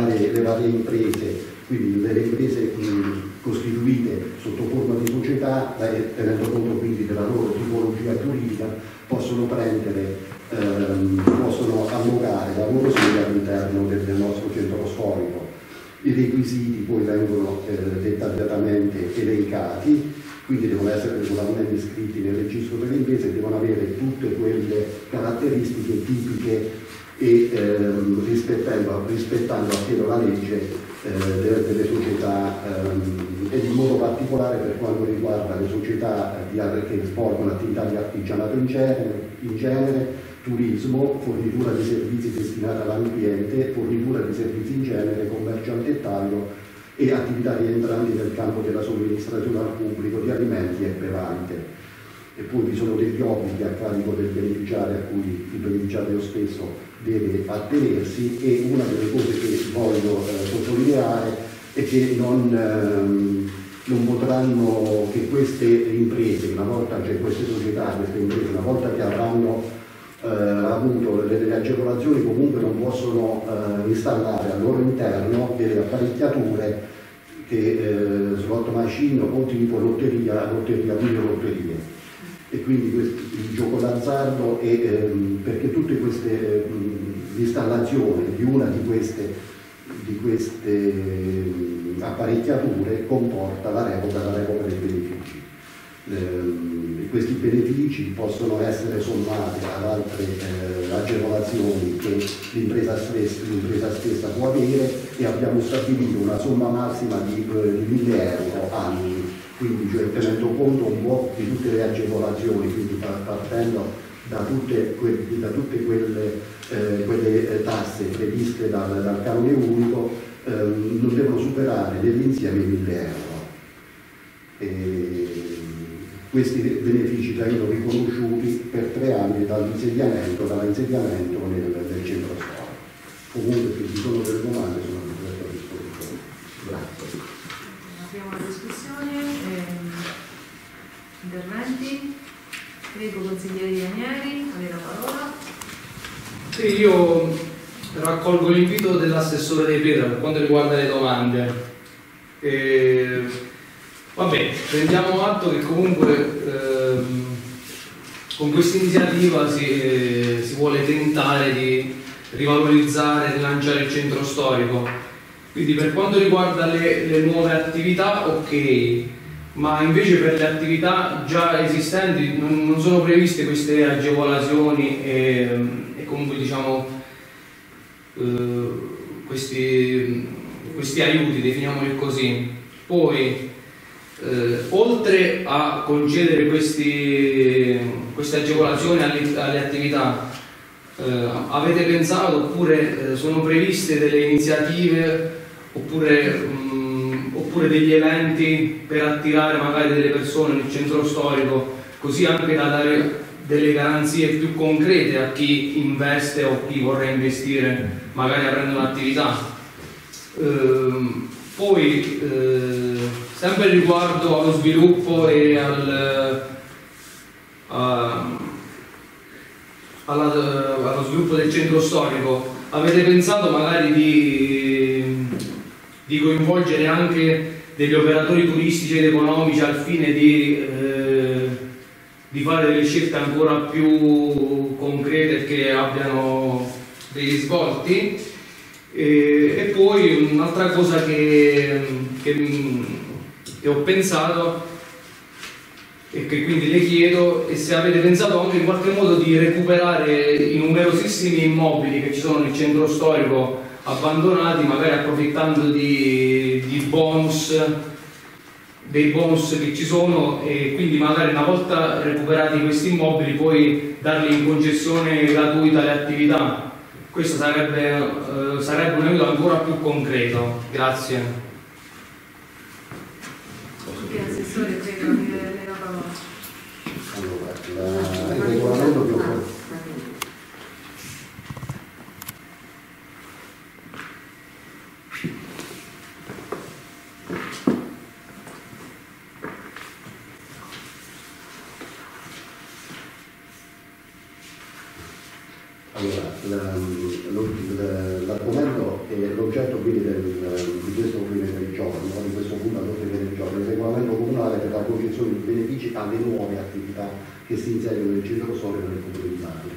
varie, le varie imprese, quindi le imprese costituite sotto forma di società, eh, tenendo conto quindi della loro tipologia giuridica, possono prendere, ehm, possono allogare la loro sede all'interno del, del nostro centro storico. I requisiti poi vengono eh, dettagliatamente elencati, quindi devono essere regolarmente iscritti nel registro delle imprese e devono avere tutte quelle caratteristiche tipiche e ehm, rispettando, rispettando appieno la legge eh, delle, delle società ehm, ed in modo particolare per quanto riguarda le società che svolgono attività di artigianato in genere, in genere turismo, fornitura di servizi destinati all'ambiente, fornitura di servizi in genere, commercio al dettaglio e attività rientranti nel campo della somministrazione al pubblico di alimenti e bevande. E poi vi sono degli obblighi a carico del beneficiario a cui il beneficiario stesso deve attenersi e una delle cose che voglio eh, sottolineare è che non, ehm, non potranno, che queste imprese, una volta, cioè queste società, queste imprese, una volta che avranno eh, avuto delle agevolazioni comunque non possono eh, installare al loro interno delle apparecchiature che eh, slot machine o tipo lotteria, lotteria, videolotterie. E quindi questo, il gioco d'azzardo è ehm, perché tutte queste ehm, l'installazione di una di queste, di queste ehm, apparecchiature comporta la revoca, la revoca dei benefici. Ehm, questi benefici possono essere sommati ad altre eh, agevolazioni che l'impresa stessa, stessa, può avere e abbiamo stabilito una somma massima di, eh, di 1000 euro annui, quindi cioè, tenendo conto un po' di tutte le agevolazioni, quindi partendo da tutte, que, da tutte quelle, eh, quelle, eh, tasse previste dal, dal canone unico, ehm, non devono superare nell'insieme 1000 euro. E questi benefici vengono riconosciuti per tre anni dall'insediamento, dall'insediamento nel, nel centro storico. Comunque se ci sono delle domande sono a vostra disposizione. Grazie. Apriamo la discussione. Interventi? Prego consigliere Ranieri, a la parola. Sì, io raccolgo l'invito dell'assessore dei Pietra per quanto riguarda le domande. E, vabbè, prendiamo atto che comunque ehm, con questa iniziativa si, eh, si vuole tentare di rivalorizzare, rilanciare il centro storico. Quindi per quanto riguarda le, le nuove attività, ok, ma invece per le attività già esistenti non, sono previste queste agevolazioni e, e comunque diciamo eh, questi, questi, aiuti, definiamoli così. Poi eh, oltre a concedere questi, queste agevolazioni alle, alle attività, eh, avete pensato oppure eh, sono previste delle iniziative oppure mh, oppure degli eventi per attirare magari delle persone nel centro storico, così anche da dare delle garanzie più concrete a chi investe o chi vorrà investire magari aprendo un'attività. Ehm, poi, eh, sempre riguardo allo sviluppo e al, a, alla, allo sviluppo del centro storico, avete pensato magari di di coinvolgere anche degli operatori turistici ed economici al fine di, eh, di fare delle scelte ancora più concrete che abbiano dei risvolti. E, e poi un'altra cosa che, che, che ho pensato e che quindi le chiedo è se avete pensato anche in qualche modo di recuperare i numerosissimi immobili che ci sono nel centro storico abbandonati magari approfittando di, di bonus dei bonus che ci sono e quindi magari una volta recuperati questi immobili poi darli in concessione gratuita alle attività. Questo sarebbe, eh, sarebbe un aiuto ancora più concreto. Grazie. Assessore, prego, la parola. Allora, il regolamento che ho l'argomento è l'oggetto quindi del, di questo ordine del giorno, di questo punto all'ordine del giorno, il regolamento comunale per la concessione di benefici alle nuove attività che si inseriono nel centro storico del comune di Bari.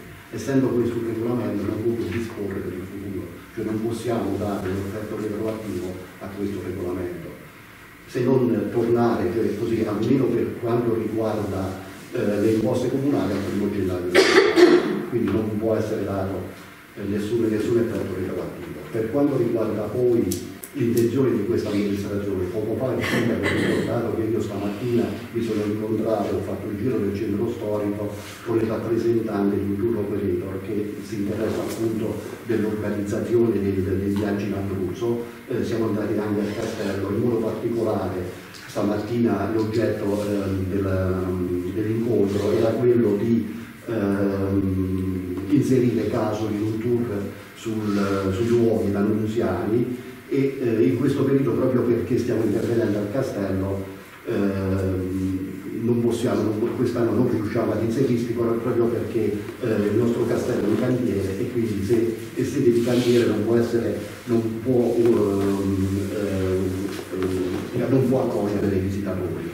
Essendo questo un regolamento non può disporre per il futuro, cioè non possiamo dare un effetto retroattivo a questo regolamento, se non tornare cioè così almeno per quanto riguarda eh, le imposte comunali al primo gennaio. Quindi non può essere dato eh, nessun, nessun effetto retroattivo. Per quanto riguarda poi l'intenzione di questa amministrazione, poco fa il sindaco ha ricordato che io stamattina mi sono incontrato, ho fatto il giro del centro storico con il rappresentante di tour operator che si interessa appunto dell'organizzazione dei, dei viaggi in Abruzzo, eh, siamo andati anche al castello, in modo particolare stamattina l'oggetto eh, dell'incontro era quello di ehm, inserire Casoli in un tour sul, sui luoghi dannunziani e eh, in questo periodo proprio perché stiamo intervenendo al castello ehm, non possiamo, quest'anno non riusciamo ad inserirsi proprio perché eh, il nostro castello è un cantiere e quindi se è sede di cantiere non può essere, non può, um, eh, non può accogliere dei visitatori.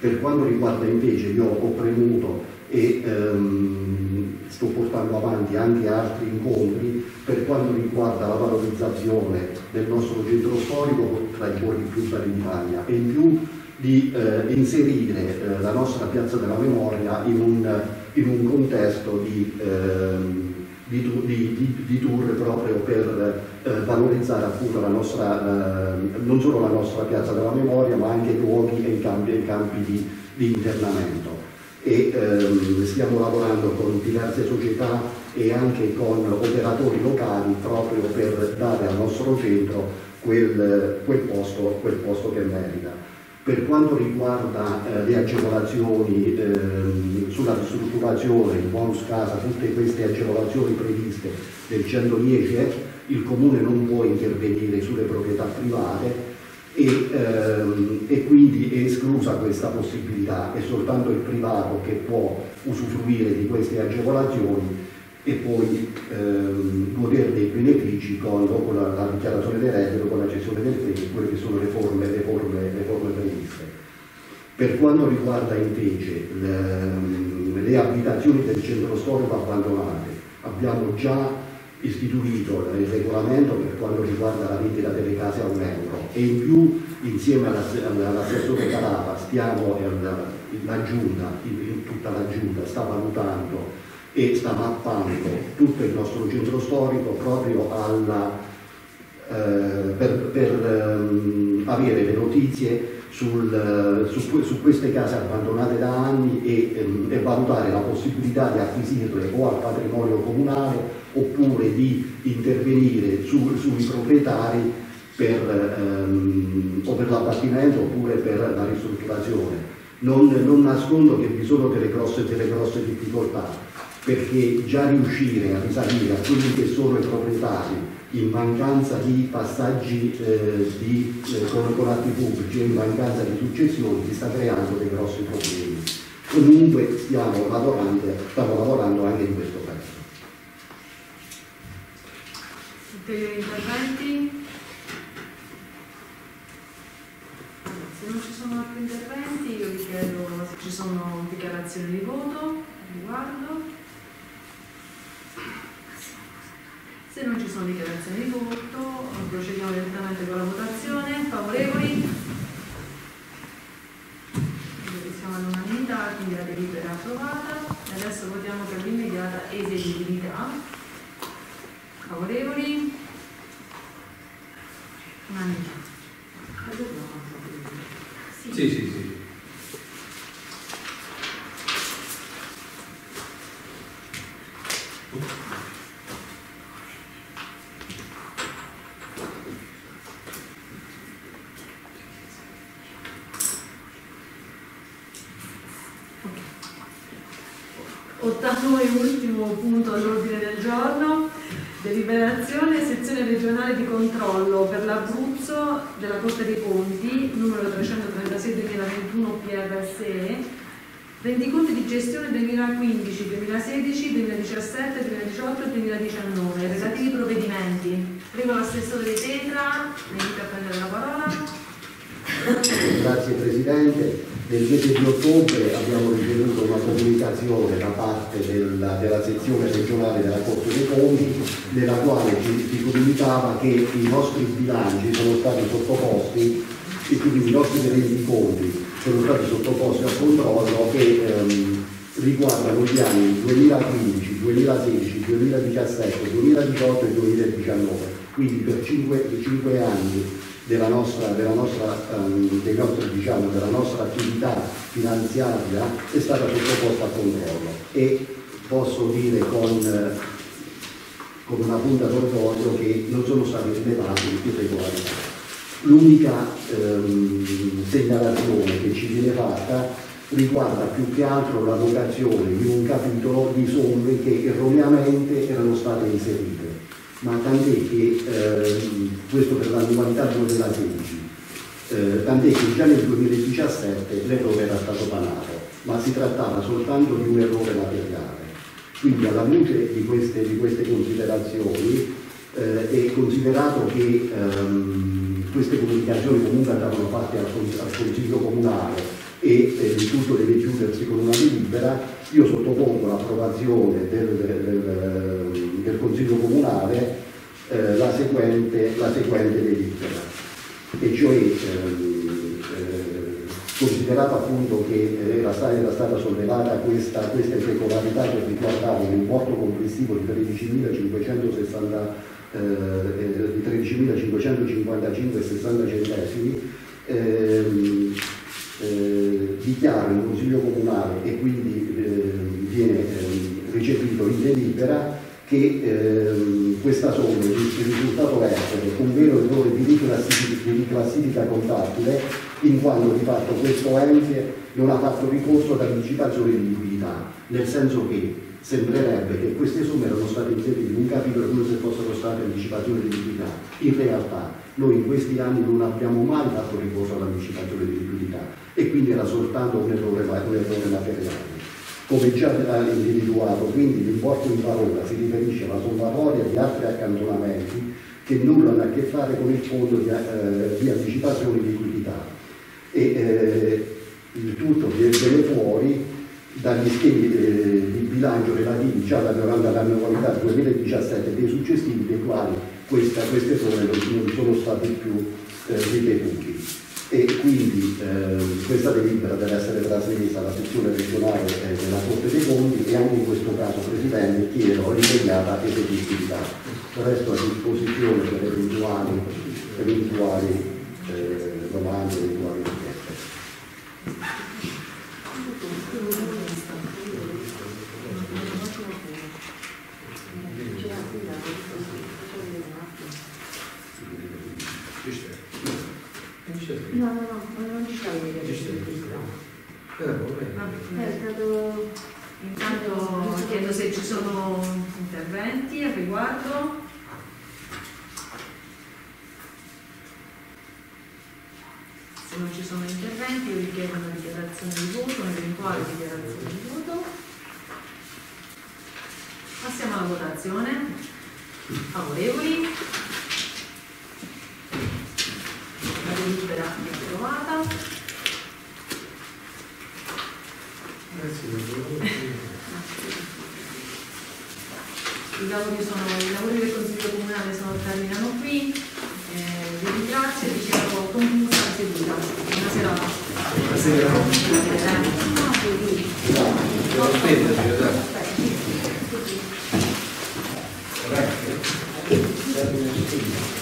Per quanto riguarda invece, io ho premuto e ehm, sto portando avanti anche altri incontri per quanto riguarda la valorizzazione del nostro centro storico tra i cuori più belli d'Italia e in più di eh, inserire eh, la nostra piazza della memoria in un, in un contesto di, ehm, di, di, di, tour proprio per eh, valorizzare appunto la nostra, eh, non solo la nostra piazza della memoria ma anche i luoghi e i campi, i campi di, internamento. E ehm, stiamo lavorando con diverse società e anche con operatori locali proprio per dare al nostro centro quel, quel, posto, quel posto che merita. Per quanto riguarda eh, le agevolazioni eh, sulla ristrutturazione, il bonus casa, tutte queste agevolazioni previste del 110, eh, il Comune non può intervenire sulle proprietà private e, ehm, e, quindi è esclusa questa possibilità, è soltanto il privato che può usufruire di queste agevolazioni e poi ehm, godere dei benefici con, con la, la, dichiarazione del reddito, con la gestione del credito, quelle che sono le forme, le forme, le forme previste. Per quanto riguarda invece le, le abitazioni del centro storico abbandonate, abbiamo già istituito il regolamento per quanto riguarda la vendita delle case a un euro. E in più insieme all'assessore Calapa stiamo, la giunta, tutta la giunta sta valutando e sta mappando tutto il nostro centro storico proprio alla, eh, per, per um, avere le notizie sul, su, su, queste case abbandonate da anni e, um, e, valutare la possibilità di acquisirle o al patrimonio comunale oppure di intervenire su, sui proprietari per, um, o per l'abbattimento oppure per la ristrutturazione. Non, non nascondo che vi sono delle grosse, delle grosse difficoltà, perché già riuscire a risalire a quelli che sono i proprietari in mancanza di passaggi eh, di, eh, con, con atti pubblici e in mancanza di successioni si sta creando dei grossi problemi. Comunque stiamo lavorando, stiamo lavorando anche in questo caso. Ulteriori interventi? Se non ci sono altri interventi io vi chiedo se ci sono dichiarazioni di voto riguardo. Se non ci sono dichiarazioni di voto, procediamo direttamente con la votazione. Favorevoli? Siamo all'unanimità, quindi la delibera è approvata. Adesso votiamo per l'immediata eseguibilità. Favorevoli? Amen. 2017, 2018 e 2019, quindi per 5, 5 anni della nostra, della, nostra, um, nostri, diciamo, della nostra, attività finanziaria è stata sottoposta a controllo e posso dire con, con una punta d'orgoglio che non sono state rilevate irregolarità. L'unica ehm, segnalazione che ci viene fatta riguarda più che altro l'allocazione di un capitolo di somme che erroneamente erano state inserite ma tant'è che eh, questo per l'annualità 2016, eh, tant'è che già nel 2017 l'errore era stato banato, ma si trattava soltanto di un errore materiale. Quindi alla luce di queste, di queste considerazioni eh, è considerato che ehm, queste comunicazioni comunque andavano fatte al, al Consiglio Comunale e eh, tutto deve chiudersi con una delibera, io sottopongo l'approvazione del, del, del, del, Consiglio Comunale eh, la, seguente, la seguente delibera, e cioè ehm, eh, considerato appunto che eh, era stata, era stata sollevata questa, questa irregolarità che riguardava un importo complessivo di 13.560 eh, di 13.555,60 centesimi, ehm, eh, dichiara il Consiglio Comunale e quindi eh, viene ehm, ricevuto in delibera che ehm, questa somma il risultato essere un vero errore di riclassifica, di riclassifica contabile in quanto di fatto questo ente non ha fatto ricorso ad anticipazione di liquidità, nel senso che sembrerebbe che queste somme erano state inserite in un capitolo come se fossero state anticipazioni di liquidità. In realtà noi in questi anni non abbiamo mai fatto ricorso all'anticipazione di liquidità e quindi era soltanto un errore, un errore materiale. Come già individuato, quindi l'importo in parola si riferisce alla sommatoria di altri accantonamenti che nulla hanno a che fare con il fondo di, eh, di anticipazione di liquidità e eh, il tutto viene fuori dagli schemi eh, di bilancio relativi già all'annualità 2017 e dei successivi dei quali questa, queste somme non sono stati più eh, ripetuti e quindi eh, questa delibera deve essere trasmessa alla sezione regionale eh, della Corte dei Conti e anche in questo caso Presidente chiedo rimediata esecutività. Resto a disposizione per eventuali, eventuali eh, domande, eventuali No, no, no, non ci sta vedere. Ci sta. È Intanto chiedo se ci sono interventi a riguardo. Se non ci sono interventi, io richiedo una dichiarazione di voto, un'eventuale dichiarazione di voto. Passiamo alla votazione. Favorevoli? La delibera è approvata. I lavori, sono, I lavori, del Consiglio Comunale sono, terminati qui, eh, vi ringrazio e vi chiedo conclusa la seduta. Buonasera. Buonasera. Buonasera.